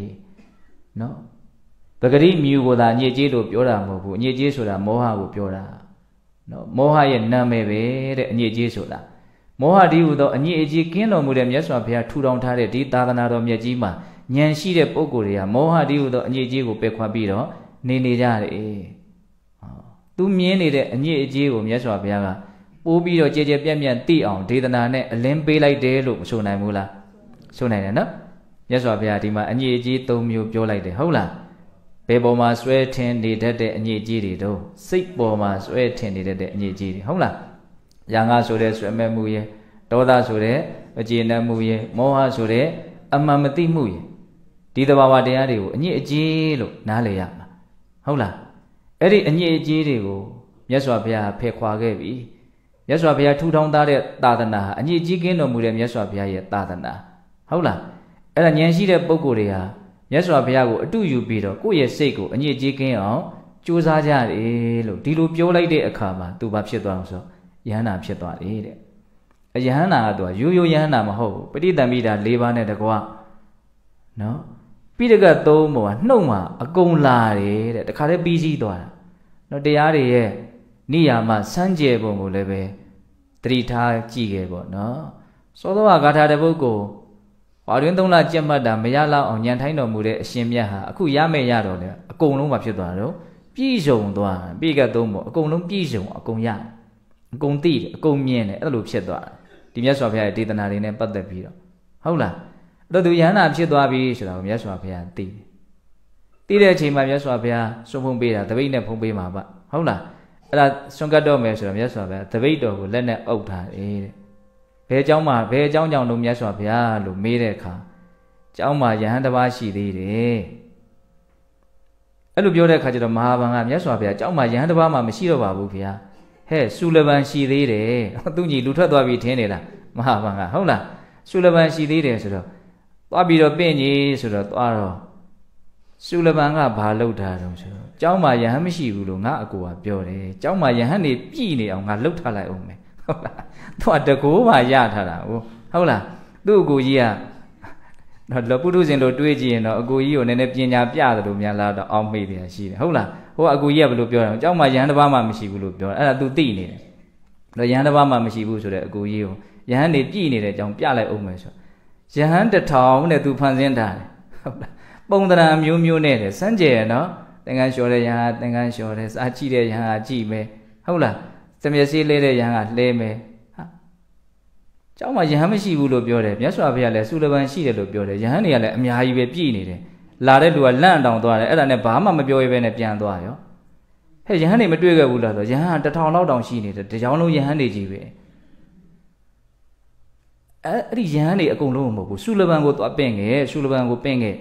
နော်ပဂရိမြူကိုသာအညစ်အကြေးလို့ပြောတာမဟုတ်ဘူးအညစ်အကြေးဆိုတာမောဟကိုပြောတာ နော်မောဟရဲ့နာမည်ပဲတဲ့အညစ်အကြေးဆိုတာမောဟတည်းဟူသောအညစ်အကြေးကင်းတော်မူတဲ့မြတ်စွာဘုရားထူထောင်ထားတဲ့ဒီသာသနာတော်မြတ်ကြီးမှာဉာဏ်ရှိတဲ့ပုဂ္ဂိုလ်တွေကမောဟတည်းဟူသောအညစ်အကြေးကိုပယ်ခွာပြီးတော့နေနေကြတယ်ဟောသူမြင်နေတဲ့အညစ်အကြေးကိုမြတ်စွာဘုရားကပိုးပြီးတော့ကြဲကြဲပြန့်ပြန့်သိအောင်ဒေသနာနဲ့အလင်းပေးလိုက်တယ်လို့မဆိုနိုင်ဘူးလားဆိုနိုင်တယ်နော်မြတ်စွာဘုရားဒီမှာအညစ်အကြေး၃မျိုးပြောလိုက်တယ်ဟုတ်လား ဘယ်ပေါ်မှာဆွဲထင်နေတတ်တဲ့အညစ်အကြေးတွေတော့စိတ်ပေါ်မှာဆွဲထင်နေတတ်တဲ့အညစ်အကြေးတွေဟုတ်လားရာငါဆိုတဲ့ဆွဲမဲ့မှုရဲ့ဒေါသဆိုတဲ့အကျေနပ်မှုရဲ့မောဟဆိုတဲ့အမှန်မသိမှုရဲ့ဒီတဘာဝတရားတွေကိုအညစ်အကြေးလို့နားလည်ရမှာဟုတ်လားအဲ့ဒီအညစ်အကြေးတွေကိုမြတ်စွာဘုရားဖယ်ခွာခဲ့ပြီမြတ်စွာဘုရားထူထောင်သားတဲ့သာသနာဟာအညစ်အကြေးကင်းတော်မူတဲ့မြတ်စွာဘုရားရဲ့သာသနာဟုတ်လားအဲ့ဒါဉာဏ်ရှိတဲ့ပုဂ္ဂိုလ်တွေဟာ မြတ်စွာဘုရားကိုအတုယူပြီးတော့ကိုယ့်ရဲ့စိတ်ကိုအညစ်အကြေးကင်းအောင်ကြိုးစားကြတယ်လို့ဒီလိုပြောလိုက်တဲ့အခါမှာသူဘာဖြစ်သွားအောင်ဆိုယဟန္တာဖြစ်သွားတယ်တဲ့အယဟန္တာကသူကရိုးရိုးယဟန္တာမဟုတ်ဘူးပဋိသင်္မိတာ၄ပါးနဲ့တကွာနော်ပိဋကတ်သုံးပုံကနှုတ်မှာအကုန်လာတယ်တဲ့တခါတည်းပြီးစီးသွားတာနော်တရားတွေရဲ့နိယာမစမ်းကြယ်ပုံကိုလည်းပဲတတိထားကြည့်ခဲ့ပေါ့နော်စောသောဂါထာတဲ့ပုဂ္ဂို လ်ဟောတွင်သုံးလကြက်မှတ်တာမရလောက်အောင်ညံထိုင်းတော်မူတဲ့အရှင်မြတ်ဟာအခုရမယ့်ရတော့လေအကုန်လုံးမဖြစ်သွားတော့ပြည့်စုံသွားပိဋကတ်သုံးပုံအကုန်လုံးပြည့်စုံအကုန်ရတယ်အကုန်သိတယ်အကုန်မြင်တယ်အဲ့လိုဖြစ်သွားတယ်ဒီမြတ်စွာဘုရားရဲ့ဒေသနာတွေနဲ့ပတ်သက်ပြီးတော့ဟုတ်လားတော့သူယဟန္တာဖြစ်သွားပြီဆိုတာကိုမြတ်စွာဘုရားသိတယ်သိတဲ့အချိန်မှာမြတ်စွာဘုရားစွန့်ဖုံးပေးတာတပိတ်နဲ့ဖုံးပေးမှာပါဟုတ်လားအဲ့ဒါစွန့်ကတ်တော့မယ်ဆိုတော့မြတ်စွာဘုရားတပိတ်တော်ကိုလက်နဲ့အုပ်ထားတယ်တဲ့ ဘယ်เจ้าမှာဘယ်အကြောင်းကြောင့်လို့မြတ်စွာဘုရားလို့မေးတဲ့အခါเจ้าမှာယဟန်တစ်ပါးရှိသေးတယ်အဲ့လိုပြောတဲ့အခါကျတော့မဟာဗန်ကမြတ်စွာဘုရားเจ้าမှာယဟန်တစ်ပါးမှမရှိတော့ပါဘူးဘုရားဟဲ့စုလပန်ရှိသေးတယ်သူညီလူထွက်သွားပြီထင်းနေတာမဟာဗန်ကဟုတ်လားစုလပန်ရှိသေးတယ်ဆိုတော့သွားပြီးတော့ပင့်ကြီးဆိုတော့သွားတော့စုလပန်ကဘာလုပ်တာတုံးဆိုတော့เจ้าမှာယဟန်မရှိဘူးလို့ငါအကူကပြောတယ်เจ้าမှာယဟန်နေပြည်နေအောင်ငါလှုပ်ထားလိုက်အောင်မယ် ဟုတ်လားသူကတကိုးမှရထားတာဟုတ်ဟုတ်လားသူ့အကူကြီးကတော့လပုထုဇဉ်တို့တွေးကြည့်ရင်တော့အကူကြီးကိုနည်းနည်းပညာပြတယ်လို့များလားတော့အောင်းမိတယ်ရှိတယ်ဟုတ်လားဟိုအကူကြီးကဘယ်လိုပြောတယ်အเจ้าမှာယဟန်တစ်ပါးမှမရှိဘူးလို့ပြောတယ်အဲ့ဒါ तू သိနေတယ်တော့ယဟန်တစ်ပါးမှမရှိဘူးဆိုတဲ့အကူကြီးကိုယဟန်နေပြည်နေတဲ့အကြောင်းပြလိုက်အောင်မယ်ဆိုယဟန်တစ်ထောင်နဲ့ तू ဖန်ဆင်းထားတယ်ဟုတ်လားပုံသဏ္ဍာန်မျိုးမျိုးနဲ့တယ်စမ်းကြယ်နော်သင်္ကန်းလျှော်တဲ့ယဟန်သင်္ကန်းလျှော်တယ်စားကြည့်တဲ့ယဟန်ကကြည့်မယ်ဟုတ်လား စမျက်စိလဲတဲ့ယဟန်ကလဲမယ်ဟာကျောင်းမှာယဟန်မရှိဘူးလို့ပြောတယ်မြတ်စွာဘုရားလည်းစုလပန်ရှိတယ်လို့ပြောတယ်ယဟန်တွေကလည်းအများကြီးပဲပြည့်နေတယ်လာတဲ့လူကလန့်တောင်သွားတယ်အဲ့ဒါနဲ့ဘာမှမပြောရဘဲနဲ့ပြန်သွားရောဟဲ့ယဟန်တွေမတွေ့ခဲ့ဘူးလားဆိုယဟန်ကတထောင်လောက်တောင်ရှိနေတယ်တကြောင်လုံးယဟန်တွေကြီးပဲအဲ့အဲ့ဒီယဟန်တွေအကုန်လုံးမဟုတ်ဘူးစုလပန်ကိုသွားပင့်ခဲ့စုလပန်ကိုပင့်ခဲ့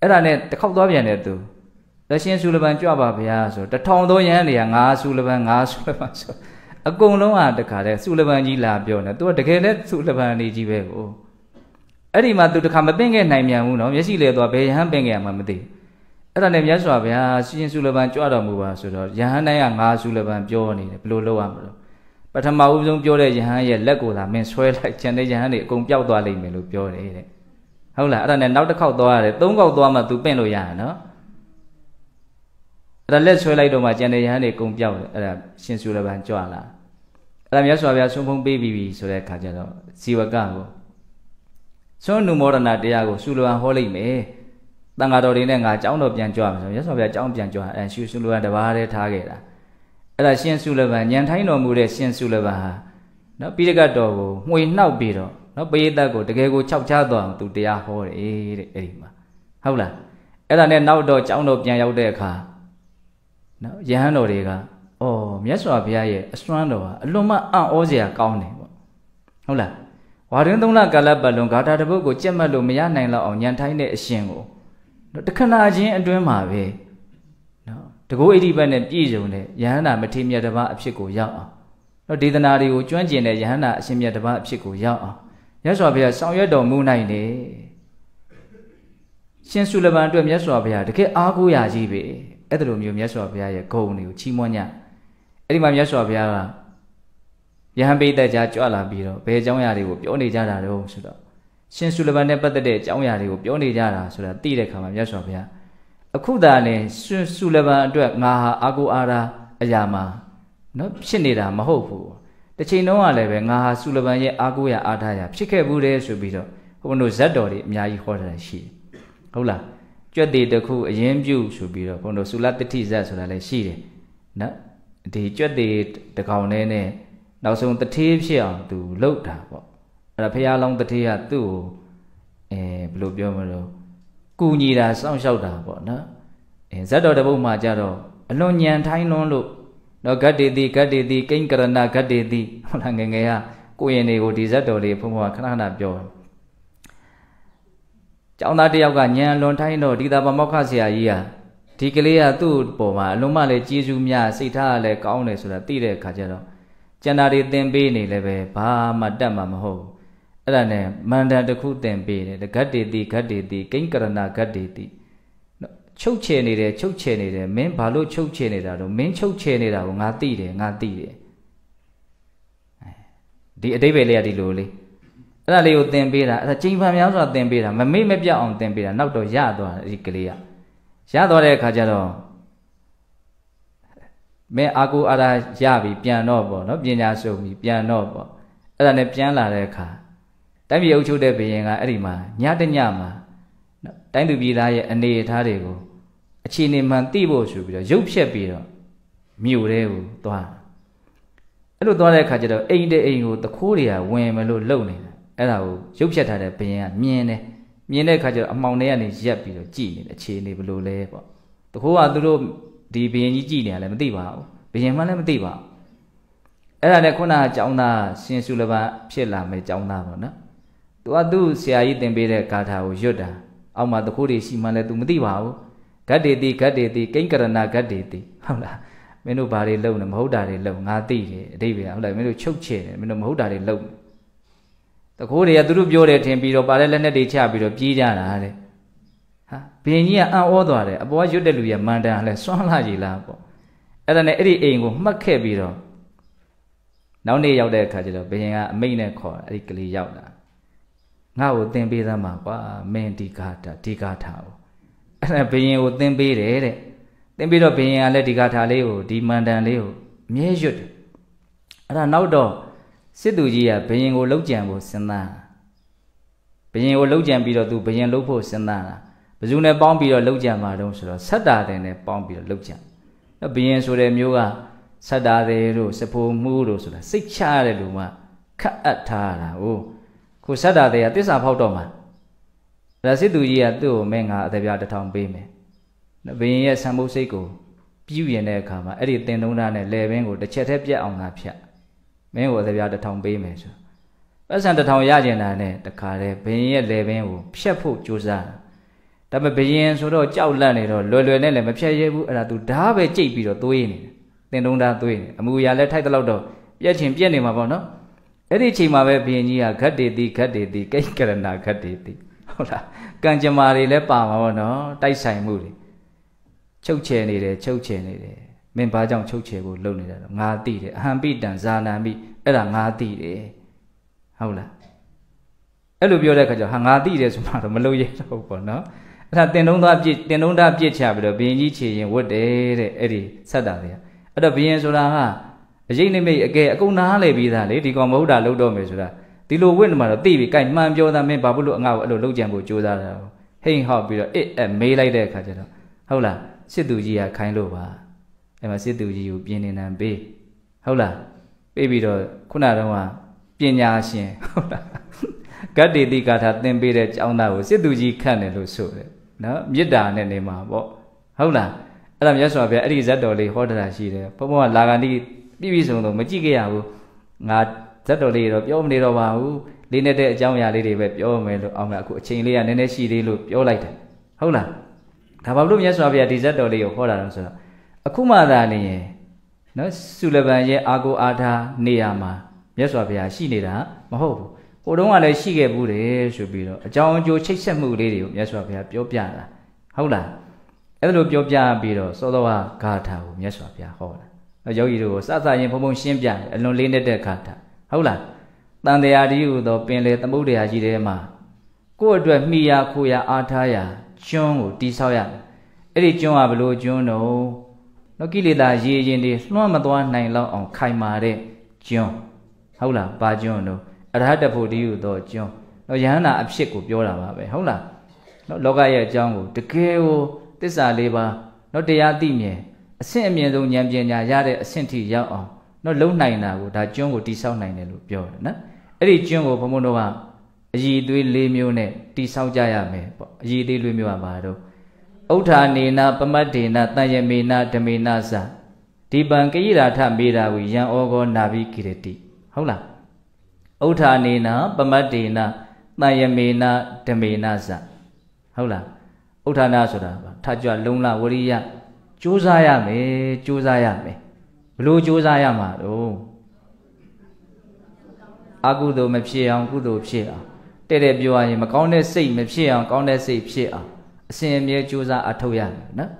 အဲ့ဒါနဲ့တစ်ခေါက်သွားပြန်တယ်သူ လက်ရှင်စုလပန်ကြွပါဗျာဆိုတထောင်သောယဟန်တွေကငါစုလပန်ငါစုလပန်ဆိုအကုန်လုံးဟာတခါတည်းစုလပန်ကြီးလာပြောနေသူကတကယ်လည်းစုလပန်နေကြီးပဲကိုအဲ့ဒီမှာသူတခါမပင့်ခဲ့နိုင်မြန်ဘူးနော်မျက်စိလဲသွားဘယ်ယဟန်ပင့်ခဲ့ရမှမသိအဲ့ဒါနဲ့မြတ်စွာဘုရားရှင်စုလပန်ကြွတော်မူပါဆိုတော့ယဟန်တိုင်းကငါစုလပန်ပြောနေတယ်ဘယ်လိုလုပ်ရမလို့ပထမဦးဆုံးပြောတဲ့ယဟန်ရဲ့လက်ကိုသာမင်းဆွဲလိုက်ကျန်တဲ့ယဟန်တွေအကုန်ပျောက်သွားလိမ့်မယ်လို့ပြောတယ်တဲ့ဟုတ်လားအဲ့ဒါနဲ့နောက်တစ်ခေါက်သွားရတယ်သုံးခေါက်သွားမှ तू ပင့်လို့ရရနော် အဲ့ဒါလက်ဆွဲလိုက်တော့မှကျန်တဲ့ယဟန်တွေအကုန်ပျောက်တယ်အဲ့ဒါရှင်စုလပန်ကြွလာအဲ့ဒါမြတ်စွာဘုရားဆုံးဖုံးပေးပြီးပြီဆိုတဲ့အခါကျတော့ဇီဝကကိုသွန်နုမောဒနာတရားကိုစုလပန်ဟောလိုက်မယ်တန်ဃာတော်တွေနဲ့ငါကြောင်းတော်ပြန်ကြွမယ်ဆိုမြတ်စွာဘုရားကြောင်းပြန်ကြွအဲရှုစုလပန်တပါးတည်းထားခဲ့တာအဲ့ဒါရှင်စုလပန်ညံထိုင်းတော်မူတဲ့ရှင်စုလပန်ဟာနော်ပိဋကတ်တော်ကိုမှွေနှောက်ပြီးတော့နော်ပရိသတ်ကိုတကယ်ကိုခြောက်ချသွားအောင်သူတရားဟောတယ်တဲ့အဲ့ဒီမှာဟုတ်လားအဲ့ဒါနဲ့နောက်တော့ကြောင်းတော်ပြန်ရောက်တဲ့အခါ နော်ယဟန်တော်တွေကအော်မြတ်စွာဘုရားရဲ့အစွမ်းတော်ဟာအလွန်မှအံ့ဩစရာကောင်းတယ်ပေါ့ဟုတ်လားဝါရင်သုံးလကာလပတ်လုံးဂါထာတစ်ပုဒ်ကိုကြက်မှတ်လို့မရနိုင်တော့အောင်ညံထိုင်းတဲ့အရှင်ကိုနော်တခဏချင်းအတွင်းမှာပဲနော်တကောဣတိပတ်နဲ့ပြည့်စုံတဲ့ယဟန္တာမထေမြတ်တစ်ပါးအဖြစ်ကိုရောက်အောင်နော်ဒေသနာတွေကိုကျွမ်းကျင်တဲ့ယဟန္တာအရှင်မြတ်တစ်ပါးအဖြစ်ကိုရောက်အောင်မြတ်စွာဘုရားဆောင်ရွက်တော်မူနိုင်တယ်ရှင်ဆုလဗန်အတွက်မြတ်စွာဘုရားတကယ်အားကိုးရာကြီးပဲ အဲ့ဒါလိုမျိုးမြတ်စွာဘုရားရဲ့ဂုဏ်တွေကိုချီးမွမ်းကြအဲ့ဒီမှာမြတ်စွာဘုရားကယဟန်ပိသက်ကြားကြွလာပြီးတော့ဘယ်အကြောင်းအရာတွေကိုပြောနေကြတာတော့ဆိုတော့ရှင်ဆုလဗန်နဲ့ပတ်သက်တဲ့အကြောင်းအရာတွေကိုပြောနေကြတာဆိုတာသိတဲ့အခါမှာမြတ်စွာဘုရားအခုသာနဲ့ရှင်ဆုလဗန်အတွက်ငါဟာအာကိုအာရာအရာမှာနော်ဖြစ်နေတာမဟုတ်ဘူးတစ်ချိန်လုံးကလည်းပဲငါဟာဆုလဗန်ရဲ့အာကိုရအားထားရဖြစ်ခဲ့ဘူးတဲ့ဆိုပြီးတော့ဘုန်းတို့ဇတ်တော်တွေအများကြီးဟောတာရှိတယ်ဟုတ်လား ကြွက်သေးတစ်ခုအရင်ပြုဆိုပြီးတော့ဘုန်းတို့ဆုလတတိဇတ်ဆိုတာလည်းရှိတယ်နော်ဒီကြွက်သေးတကောင်နဲ့နဲ့နောက်ဆုံးတထေးဖြစ်အောင်သူလှုပ်တာပေါ့အဲ့ဒါဖះလောင်းတထေးကသူ့ကိုအဲဘယ်လိုပြောမလို့ကူညီတာစောင့်ရှောက်တာပေါ့နော်အဲဇတ်တော်တပုတ်မှာကြတော့အလွန်ညံထိုင်းလွန်းလို့နော်ဂတ်တေတိဂတ်တေတိကိဉ္ကရဏဂတ်တေတိဟုတ်လားငငယ်ကကိုရင်တွေကိုဒီဇတ်တော်လေးဘုံဘုံကခဏခဏပြော ကျောင်းသားတယောက်ကညံလွန်ထိုင်းတော့ဒီသာပမောက္ခဆရာကြီးဟာဒီကလေးကသူ့ပေါ်မှာအလုံးမလည်းကျေးဇူးများစိတ်ထားကလည်းကောင်းတယ်ဆိုတာသိတဲ့အခါကျတော့ကျန်တာတွေသင်ပေးနေလည်းပဲဘာမှတတ်မှာမဟုတ်ဘူးအဲ့ဒါနဲ့မန္တန်တစ်ခုသင်ပေးတယ်ဂတ်တေတိဂတ်တေတိကိဉ္ကရဏဂတ်တေတိချုပ်ချယ်နေတယ်ချုပ်ချယ်နေတယ်မင်းဘာလို့ချုပ်ချယ်နေတာတော့မင်းချုပ်ချယ်နေတာကိုငါသိတယ်ငါသိတယ်ဒီအတိပ္ပယ်လေးကဒီလိုလေး အဲ့ဒါလေးကိုသင်ပေးတာအဲ့ဒါချိန်ဖန်များစွာသင်ပေးတာမမေ့မပြောက်အောင်သင်ပေးတာနောက်တော့ရသွားတယ်ဒီကလေးကရသွားတဲ့အခါကျတော့မင်းအာကိုအာရာရပြီပြန်တော့ပေါ့နော်ပညာစုံပြီပြန်တော့ပေါ့အဲ့ဒါနဲ့ပြန်လာတဲ့အခါတိုင်းပြည်အုပ်ချုပ်တဲ့ဘုရင်ကအဲ့ဒီမှာညတညမှာတိုင်းသူပြည်သားရဲ့အနေအထားတွေကိုအခြေအနေမှန်သိဖို့ဆိုပြီးတော့ရုပ်ဖြက်ပြီးတော့မြို့တဲကိုသွားအဲ့လိုသွားတဲ့အခါကျတော့အိမ်တဲ့အိမ်ကိုတခိုးတွေကဝင်မလို့လုံနေတာ အဲ့ဒါကိုရုပ်ဖြက်ထားတဲ့ဘုရင်ကမြင်တယ်မြင်တဲ့အခါကျတော့အမှောင်ထဲကနေရက်ပြီးတော့ကြည်နေတယ်အခြေအနေဘယ်လိုလဲပေါ့တခိုးကသူတို့ဒီဘယင်ကြီးကြည်နေရလဲမသိပါဘူးဘယင်မှလည်းမသိပါဘူးအဲ့ဒါနဲ့ခုနကကျောင်းသားရှင်စုလဘဖြစ်လာမယ်ကျောင်းသားပေါ့နော်သူကသူ့ဆရာကြီးသင်ပေးတဲ့ဂါထာကိုရွတ်တာအောက်မှာတခိုးတွေရှိမှလည်း तू မသိပါဘူးဂတ်တေတိဂတ်တေတိကိဉ္ကရဏဂတ်တေတိဟုတ်လားမင်းတို့ဘာတွေလုပ်နေမဟုတ်တာတွေလုပ်ငါသိတယ်အတိပ္ပယ်ဟုတ်လားမင်းတို့ချုပ်ချယ်တယ်မင်းတို့မဟုတ်တာတွေလုပ် တခိုးတွေကသူတို့ပြောတယ်ထင်ပြီးတော့ပါတဲ့လက်နဲ့တွေချပြီးတော့ပြေးကြတာတဲ့ဟာဘင်းကြီးကအံ့ဩသွားတယ်အပေါ်ရွတ်တဲ့လူရမန်တန်လဲစွန့်လာကြည်လားပေါ့အဲ့ဒါနဲ့အဲ့ဒီအိမ်ကိုမှတ်ခဲ့ပြီးတော့နောက်နေ့ရောက်တဲ့အခါကျတော့ဘရင်ကအမိတ်နဲ့ခေါ်အဲ့ဒီကလေးရောက်လာငါ့ကိုသင်ပေးသမ်းပါကွာမင်းဒီကာတာဒီကာထာကိုအဲ့ဒါဘရင်ကိုသင်ပေးတယ်တဲ့သင်ပြီးတော့ဘရင်ကလည်းဒီကာထာလေးကိုဒီမန်တန်လေးကိုအမြဲရွတ်တယ်အဲ့ဒါနောက်တော့ စစ်သူကြီးကဘရင်ကိုလှုပ်ကြံဖို့စဉ်းစားဘရင်ကိုလှုပ်ကြံပြီးတော့သူဘရင်လှုပ်ဖို့စဉ်းစားတာဘယ်သူနဲ့ပေါင်းပြီးတော့လှုပ်ကြံမှာတုံးဆိုတော့ဆက်တာတဲ့နဲ့ပေါင်းပြီးတော့လှုပ်ကြံဘရင်ဆိုတဲ့မျိုးကဆက်တာတဲ့တို့စဖိုမှုတို့ဆိုတာစိတ်ချရတဲ့လူမှခတ်အပ်ထားတာ哦ခုဆက်တာတဲ့ကတစ္ဆာဖောက်တော့မှာဒါစစ်သူကြီးကသူ့ကိုမဲငါအသက်ပြတစ်ထောင်ပေးမယ်ဘရင်ရဲ့ဆံမုတ်စိတ်ကိုပြုရင်တဲ့အခါမှာအဲ့ဒီတင်တုံးသားနဲ့လေဘင်းကိုတစ်ချက်တည်းပြတ်အောင်သာဖြတ် မင်းကိုအသက်ပြတစ်ထောင်ပေးမယ်ဆိုပတ်စံတစ်ထောင်ရကျင်တာနဲ့တခါတည်းဘရင်ရဲ့လေဘင်းကိုဖြတ်ဖို့ကြိုးစားဒါပေမဲ့ဘရင်ဆိုတော့ကြောက်လန့်နေတော့လွယ်လွယ်နဲ့လည်းမဖြတ်ရဲဘူးအဲ့ဒါ तू ဓာပဲကြိတ်ပြီးတော့သွေးနေတယ်တင်တုံးသားသွေးနေအမူအရာလည်းထိုက်တဲ့လောက်တော့ပြက်ချင်ပြက်နေမှာပေါ့နော်အဲ့ဒီချိန်မှာပဲဘုရင်ကြီးကဂတ်တေတိဂတ်တေတိကိကရဏဂတ်တေတိဟုတ်လားကံကြမ္မာတွေလည်းပါမှာပေါ့နော်တိုက်ဆိုင်မှုတွေချုပ်ချယ်နေတယ်ချုပ်ချယ်နေတယ် မင်းဘာကြောင့်ချုပ်ချယ်ဖို့လုပ်နေတာလဲငါသိတယ်အဟံပိတံဇာနာမိအဲ့ဒါငါသိတယ်ဟုတ်လားအဲ့လိုပြောတဲ့ခါကျတော့ဟာငါသိတယ်ဆိုမှတော့မလုပ်ရတော့ဘူးပေါ့နော်အဲ့ဒါတင်တုံးသားပြစ်တင်တုံးသားပြစ်ချပြီးတော့ဘုရင်ကြီးခြေရင်ဝတ်တယ်တဲ့အဲ့ဒီဆက်တာတွေကအဲ့တော့ဘုရင်ဆိုတာကအရေးနိမိတ်အကဲအကုန်နားလေပြီးသားလေဒီကောင်မဟုတ်တာလုပ်တော့မယ်ဆိုတာဒီလိုဝင့်မှာတော့သိပြီကြိုက်မှန်ပြောသားမင်းဘာဖြစ်လို့အငါ့ကိုအဲ့လိုလုပ်ကြံဖို့ကြိုးစားတာဟိန်ဟောက်ပြီးတော့အစ်အမေးလိုက်တဲ့အခါကျတော့ဟုတ်လားစစ်သူကြီးကခိုင်းလို့ပါ အဲ့မှာစစ်သူကြီးကိုပြင်းနေနံပေးဟုတ်လားပေးပြီးတော့ခုနတုန်းကပညာရှင်ဟုတ်လားဂတ်တေတိကာထာသင်ပေးတဲ့ကျောင်းသားကိုစစ်သူကြီးခန့်တယ်လို့ဆိုတယ်နော်မေတ္တာနဲ့နေမှာပေါ့ဟုတ်လားအဲ့ဒါမြတ်စွာဘုရားအဲ့ဒီဇတ်တော်လေးဟောတာရှိတယ်ဘုံဘုံကလာဂန္တိပြည့်ပြည့်စုံစုံမကြည့်ခဲ့ရဘူးငါဇတ်တော်လေးတော့ပြောမနေတော့ပါဘူးလေးနဲ့တဲ့အကြောင်းအရာလေးတွေပဲပြောမယ်လို့အောင်မယ်အခုအချိန်လေးကနည်းနည်းရှိသေးလို့ပြောလိုက်တယ်ဟုတ်လားဒါဘာလို့မြတ်စွာဘုရားဒီဇတ်တော်လေးကိုဟောတာလဲဆိုတော့ အခုမှသာနေရင်နော်စုလပန်ရဲ့အာကိုအာထာနေရာမှာမြတ်စွာဘုရားရှိနေတာမဟုတ်ဘူးဟိုတုန်းကလည်းရှိခဲ့ဘူးတယ်ဆိုပြီးတော့အကြောင်းအကျိုးချိတ်ဆက်မှုလေးတွေကိုမြတ်စွာဘုရားပြောပြတာဟုတ်လားအဲ့လိုပြောပြပြီးတော့သောတော်ဂါထာကိုမြတ်စွာဘုရားဟောတာယောဂီတို့ကိုစစရင်ဘုံဘုံရှင်းပြတယ်အလွန်လေးနေတဲ့ဂါထာဟုတ်လားတန်တရားဒီဟုသောပင်လေသမုဒ္ဒရာကြီးထဲမှာကိုယ့်အတွက်မိယာခိုရာအားထားရာကျွန်းကိုတိဆောက်ရတယ်အဲ့ဒီကျွန်းကဘလို့ကျွန်းတော့ လောကိလေသာရေရင်တွေလွှမ်းမသွားနိုင်လောက်အောင်ခိုင်မာတဲ့ကျွန်းဟုတ်လားဘာကျွန်းတော့အရဟတဖို့ဒီဟုသောကျွန်းတော့ယဟန္တာအဖြစ်ကိုပြောတာပါပဲဟုတ်လားနော်လောကရဲ့အကြောင်းကိုတကယ်ကိုတစ္ဆာလေးပါနော်တရားသိမြင်အဆင့်အမြင့်ဆုံးဉာဏ်ပညာရတဲ့အဆင့်ထိရောက်အောင်နော်လုံနိုင်တာကိုဒါကျွန်းကိုတိဆောက်နိုင်တယ်လို့ပြောတယ်နော်အဲ့ဒီကျွန်းကိုဘုံဘုံတို့ကအည်သွေး၄မျိုးနဲ့တိဆောက်ကြရမယ်ပေါ့အည်သေး၄မျိုးကဘာတော့ ဥဋ္ဌာနေနပမတ်ဒေနတန်ယမေနဓမေနသဒီပံကိရိရာထမေတာဝီယံဩဃောနာဘိကိရတိဟုတ်လားဥဋ္ဌာနေနပမတ်ဒေနတန်ယမေနဓမေနသဟုတ်လားဥဋ္ဌာနာဆိုတာထကြွလုံလဝရိယကြိုးစားရမယ်ကြိုးစားရမယ်ဘလို့ကြိုးစားရမှာတော့အကုသိုလ်မဖြစ်အောင်ကုသိုလ်ဖြစ်အောင်တဲ့တဲ့ပြောရရင်မကောင်းတဲ့စိတ်မဖြစ်အောင်ကောင်းတဲ့စိတ်ဖြစ်အောင် အစဉ်အမြဲကြိုးစားအထောက်ရမယ်နော်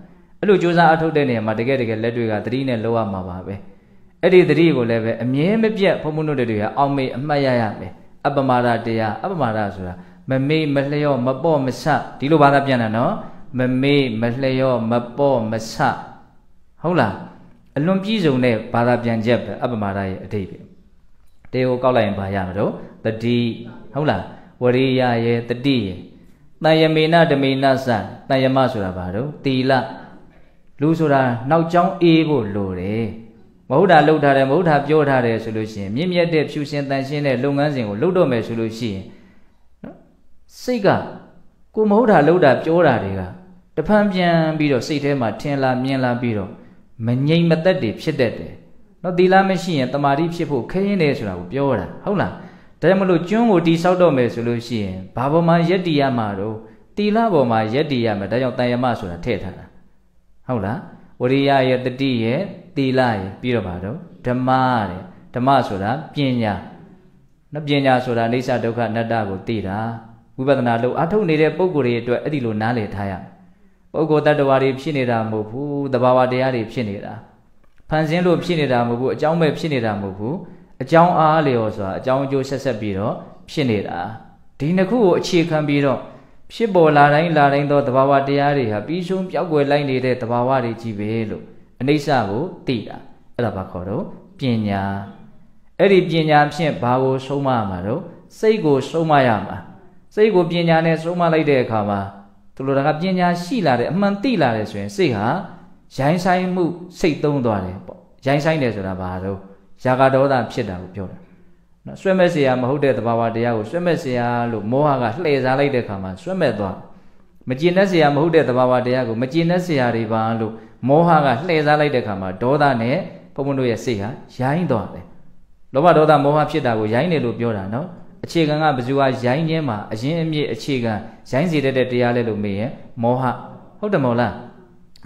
အဲ့လိုကြိုးစားအထောက်တဲ့နေရာမှာတကယ်တကယ်လက်တွေကသတိနဲ့လောက်ရမှာပါပဲအဲ့ဒီသတိကိုလည်းပဲအမြဲမပြတ်ဘုံဘုံတို့တွေကအောက်မေ့အမှတ်ရရမယ်အပမာဒတရားအပမာဒဆိုတာမမေ့မလျော့မပေါ့မဆဒီလိုဘာသာပြန်တာနော်မမေ့မလျော့မပေါ့မဆဟုတ်လားအလွန်ပြည့်စုံတဲ့ဘာသာပြန်ချက်ပဲအပမာဒရဲ့အတိတ်ပဲတေကိုကောက်လိုက်ရင်ဘာရမလို့တတိဟုတ်လားဝရိယရဲ့တတိရဲ့ တန်ယမေနဓမေနသတန်ယမဆိုတာဘာတော့တီလလူဆိုတာနောက်ကျောင်းအေးဖို့လိုတယ်မဟုတ်တာလှုပ်ထားတယ်မဟုတ်တာပြောထားတယ်ဆိုလို့ရှိရင်မြင့်မြတ်တဲ့ဖြူရှင်တန်ရှင်းတဲ့လုပ်ငန်းစဉ်ကိုလုပ်တော့မယ်ဆိုလို့ရှိရင်နော်စိတ်ကကိုမဟုတ်တာလှုပ်တာပြောတာတွေကတဖန်ပြန်ပြီးတော့စိတ်ထဲမှာထင်လာမြင်လာပြီးတော့မငြိမ်မသက်တွေဖြစ်တတ်တယ်နော်သီလမရှိရင်တမာတိဖြစ်ဖို့ခရင်တယ်ဆိုတာကိုပြောတာဟုတ်လား ဒါကြောင့်မလို့ကျွန်းကိုတိဆောက်တော့မယ်ဆိုလို့ရှိရင်ဘာပေါ်မှာယက်တီရမှာတော့တီလပေါ်မှာယက်တီရမယ်ဒါကြောင့်တန်ယမဆိုတာထည့်ထားတာဟုတ်လားဝရိယရဲ့တတိရဲ့တီလရဲ့ပြီးတော့ပါတော့ဓမ္မတဲ့ဓမ္မဆိုတာပညာနော်ပညာဆိုတာအိဋ္ဌဒုက္ခအနတ္တကိုသိတာဝိပဿနာလို့အထုတ်နေတဲ့ပုံကိုယ်တွေအတွက်အဲ့ဒီလိုနားလည်ထားရပုဂ္ဂိုလ်တ attva တွေဖြစ်နေတာမဟုတ်ဘူးတဘာဝတရားတွေဖြစ်နေတာဖန်ဆင်းလို့ဖြစ်နေတာမဟုတ်ဘူးအကြောင်းပဲဖြစ်နေတာမဟုတ်ဘူး အကြောင်းအားလျော်ဆိုတာအကြောင်းအကျိုးဆက်ဆက်ပြီးတော့ဖြစ်နေတာဒီနှစ်ခုကိုအခြေခံပြီးတော့ဖြစ်ပေါ်လာတိုင်းလာတိုင်းသောတဘာဝတရားတွေဟာပြီးဆုံးပြောက်ွယ်လိုက်နေတဲ့တဘာဝတွေကြီးပဲလို့အနိစ္စကိုသိတာအဲ့ဒါဘာခေါ်တော့ပညာအဲ့ဒီပညာဖြင့်ဘာကိုဆုံးမမှာတော့စိတ်ကိုဆုံးမရမှာစိတ်ကိုပညာနဲ့ဆုံးမလိုက်တဲ့အခါမှာသူတို့ကပညာရှိလာတယ်အမှန်သိလာတယ်ဆိုရင်စိတ်ဟာရိုင်းဆိုင်မှုစိတ်သုံးသွားတယ်ပေါ့ရိုင်းဆိုင်တယ်ဆိုတာဘာတော့ ယာကဒေါသဖြစ်တာကိုပြောတာနော်ဆွဲမဲ့เสียမဟုတ်တဲ့သဘာဝတရားကိုဆွဲမဲ့เสียလို့မောဟကလှည့်စားလိုက်တဲ့ခါမှာဆွဲမဲ့သွားမကျင်တတ်เสียမဟုတ်တဲ့သဘာဝတရားကိုမကျင်တတ်เสียတွေပါလို့မောဟကလှည့်စားလိုက်တဲ့ခါမှာဒေါသနဲ့ဘုံဘုံတို့ရဲ့စိတ်ဟာရိုင်းသွားတယ်လောဘဒေါသမောဟဖြစ်တာကိုရိုင်းတယ်လို့ပြောတာနော်အခြေခံကဘယ်သူကရိုင်းခြင်းမှာအရင်အမြစ်အခြေခံရိုင်းစေတတ်တဲ့တရားလဲလို့မေးရင်မောဟဟုတ်တယ်မို့လား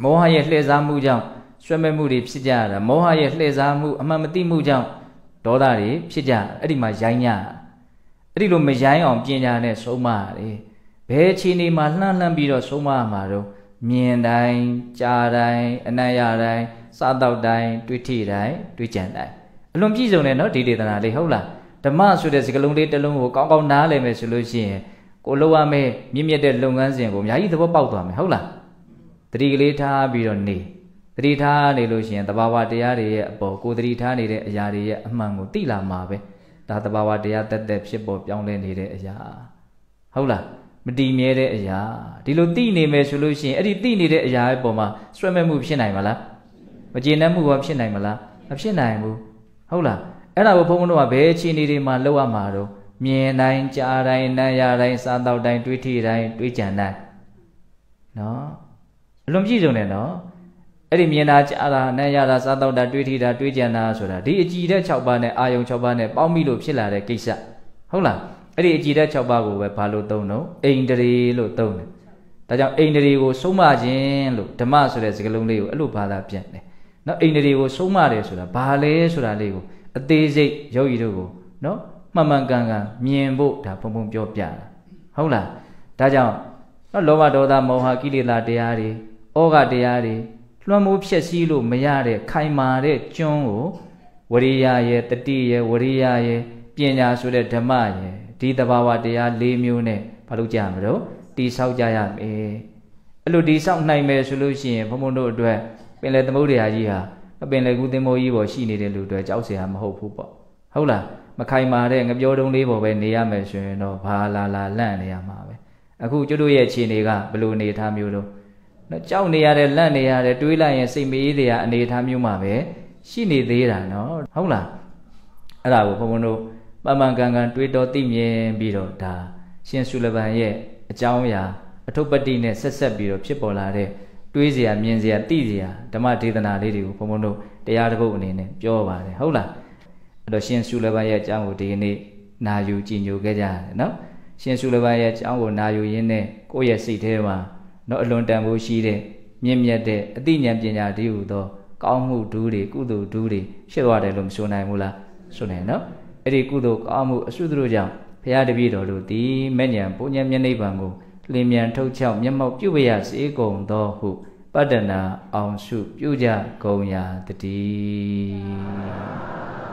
မောဟရဲ့လှည့်စားမှုကြောင့် ဆွဲမဲ့မှုတွေဖြစ်ကြရတာမောဟရဲ့လှည့်စားမှုအမှန်မသိမှုကြောင့်ဒေါသတွေဖြစ်ကြအဲ့ဒီမှာရိုင်းညအဲ့ဒီလိုမရိုင်းအောင်ပညာနဲ့ဆုံးမရတယ်ဘယ်ခြေနေမှာလှမ်းလှမ်းပြီးတော့ဆုံးမရမှာတော့မြင်တိုင်းကြားတိုင်းအနံ့ရတိုင်းစားတော့တိုင်းတွေးထိတိုင်းတွေးကြံတိုင်းအလွန်ပြည့်စုံတယ်နော်ဒီဒေသနာလေးဟုတ်လားဓမ္မဆိုတဲ့စကားလုံးလေးတစ်လုံးကိုကောင်းကောင်းနားလည်မယ်ဆိုလို့ရှိရင်ကိုလိုရမယ်မြင့်မြတ်တဲ့လုပ်ငန်းစဉ်ကိုအများကြီးသဘောပေါက်သွားမယ်ဟုတ်လားတတိကလေးထားပြီးတော့နေ တတိထားနေလို့ရှိရင်တဘာဝတရားတွေရဲ့အပေါ်ကိုတတိထားနေတဲ့အရာတွေရဲ့အမှန်ကိုသိလာမှာပဲဒါတဘာဝတရားတက်တက်ဖြစ်ပေါ်ပြောင်းလဲနေတဲ့အရာဟုတ်လားမတည်မြဲတဲ့အရာဒီလိုသိနေမယ်ဆိုလို့ရှိရင်အဲ့ဒီသိနေတဲ့အရာရဲ့ပုံမှာဆွဲမဲ့မှုဖြစ်နိုင်မလားမကျေနပ်မှုကဖြစ်နိုင်မလားမဖြစ်နိုင်ဘူးဟုတ်လားအဲ့ဒါကိုဘုန်းဘုန်းတို့ကဘယ်အခြေအနေတွေမှာလောက်ရမှာတော့မြင်တိုင်းကြားတိုင်းနားရတိုင်းစားတော့တိုင်းတွေးထိတိုင်းတွေးကြံတိုင်းနော်အလွန်ပြည့်စုံတယ်နော် အဲ့ဒီမြင်တာကြားတာနားရတာစားတော့တာတွေးထိတာတွေးကြံတာဆိုတာဒီအကြည်တဲ့6ပါးနဲ့အာယုံ6ပါးနဲ့ပေါင်းပြီးလို့ဖြစ်လာတဲ့ကိစ္စဟုတ်လားအဲ့ဒီအကြည်တဲ့6ပါးကိုပဲဘာလို့သုံးတော့အိန္ဒြေလို့သုံးတယ်ဒါကြောင့်အိန္ဒြေကိုဆုံးမခြင်းလို့ဓမ္မဆိုတဲ့စကားလုံးလေးကိုအဲ့လိုဘာသာပြန်တယ်နော်အိန္ဒြေကိုဆုံးမတယ်ဆိုတာဘာလဲဆိုတာလေးကိုအသေးစိတ်ယောဂီတို့ကိုနော်မှန်မှန်ကန်ကန်မြင်ဖို့ဒါဘုံဘုံပြောပြတာဟုတ်လားဒါကြောင့်နော်လောဘဒေါသမောဟကိလေသာတရားတွေဩဃတရားတွေ လွှမ်းမိုးဖြစ်စည်းလို့မရတဲ့ခိုင်မာတဲ့ကျွန်းကိုဝရိယရဲ့တတိရဲ့ဝရိယရဲ့ပညာဆိုတဲ့ဓမ္မရဲ့ဒီတဘာဝတရား၄မျိုးနဲ့ဘာလို့ကြမလို့တိဆောက်ကြရမယ်အဲ့လိုတိဆောက်နိုင်မယ်ဆိုလို့ရှိရင်ဘုံဘုံတို့အတွက်ပင်လေသမုဒ္ဒရာကြီးဟာအပင်လေကူသင်္ဘောကြီးပေါ်ရှိနေတဲ့လူတွေကြောက်เสียမဟုတ်ဘူးပေါ့ဟုတ်လားမခိုင်မာတဲ့ငပြောတုံးလေးပေါ်ပဲနေရမယ်ဆိုရင်တော့ဘာလာလာလန့်နေရမှာပဲအခုကျွတ်တို့ရဲ့ခြေတွေကဘလို့နေထားမျိုးတော့ နော်ကြောက်နေရတယ်လန့်နေရတယ်တွေးလိုက်ရင်စိတ်မအေးတွေကအနေထားမျိုးမှာပဲရှိနေသေးတာနော်ဟုတ်လားအဲ့ဒါကိုဘုံဘုံတို့ပမှန်ကန်ကန်တွေးတော်သိမြင်ပြီးတော့ဒါရှင်ဆုလဗန်ရဲ့အကြောင်းအရာအထုပ္ပတ္တိနဲ့ဆက်ဆက်ပြီးတော့ဖြစ်ပေါ်လာတဲ့တွေးเสียမြင်เสียသိเสียဓမ္မဒေသနာလေးတွေကိုဘုံဘုံတို့တရားတစ်ပုဒ်အနေနဲ့ပြောပါတယ်ဟုတ်လားအဲ့တော့ရှင်စုလဘရဲ့အကြောင်းကိုဒီကနေ့နာယူကြည်ညိုခဲ့ကြရတယ်နော်ရှင်စုလဘရဲ့အကြောင်းကိုနာယူရင်းနဲ့ကိုယ့်ရဲ့စိတ်ထဲမှာ နော်အလွန်တန်ဖိုးရှိတဲ့မြင့်မြတ်တဲ့အသိဉာဏ်ပညာတည်းဟူသောကောင်းမှုဒူးတွေကုသိုလ်ဒူးတွေဖြစ်သွားတယ်လို့မဆိုနိုင်ဘူးလားဆိုနိုင်နော်အဲ့ဒီကုသိုလ်ကောင်းမှုအစွတ်တို့ကြောင့်ဘုရားတပည့်တော်တို့သည်မဲ့ဉဏ်ပုညံမျက်နှိပ်ပံကိုလင်းမြန်ထုတ်ချောက်မျက်မှောက်ပြုပရစေကုန်သောဟုပတ္တနာအောင်စုပြုကြကုန်ရာတည်း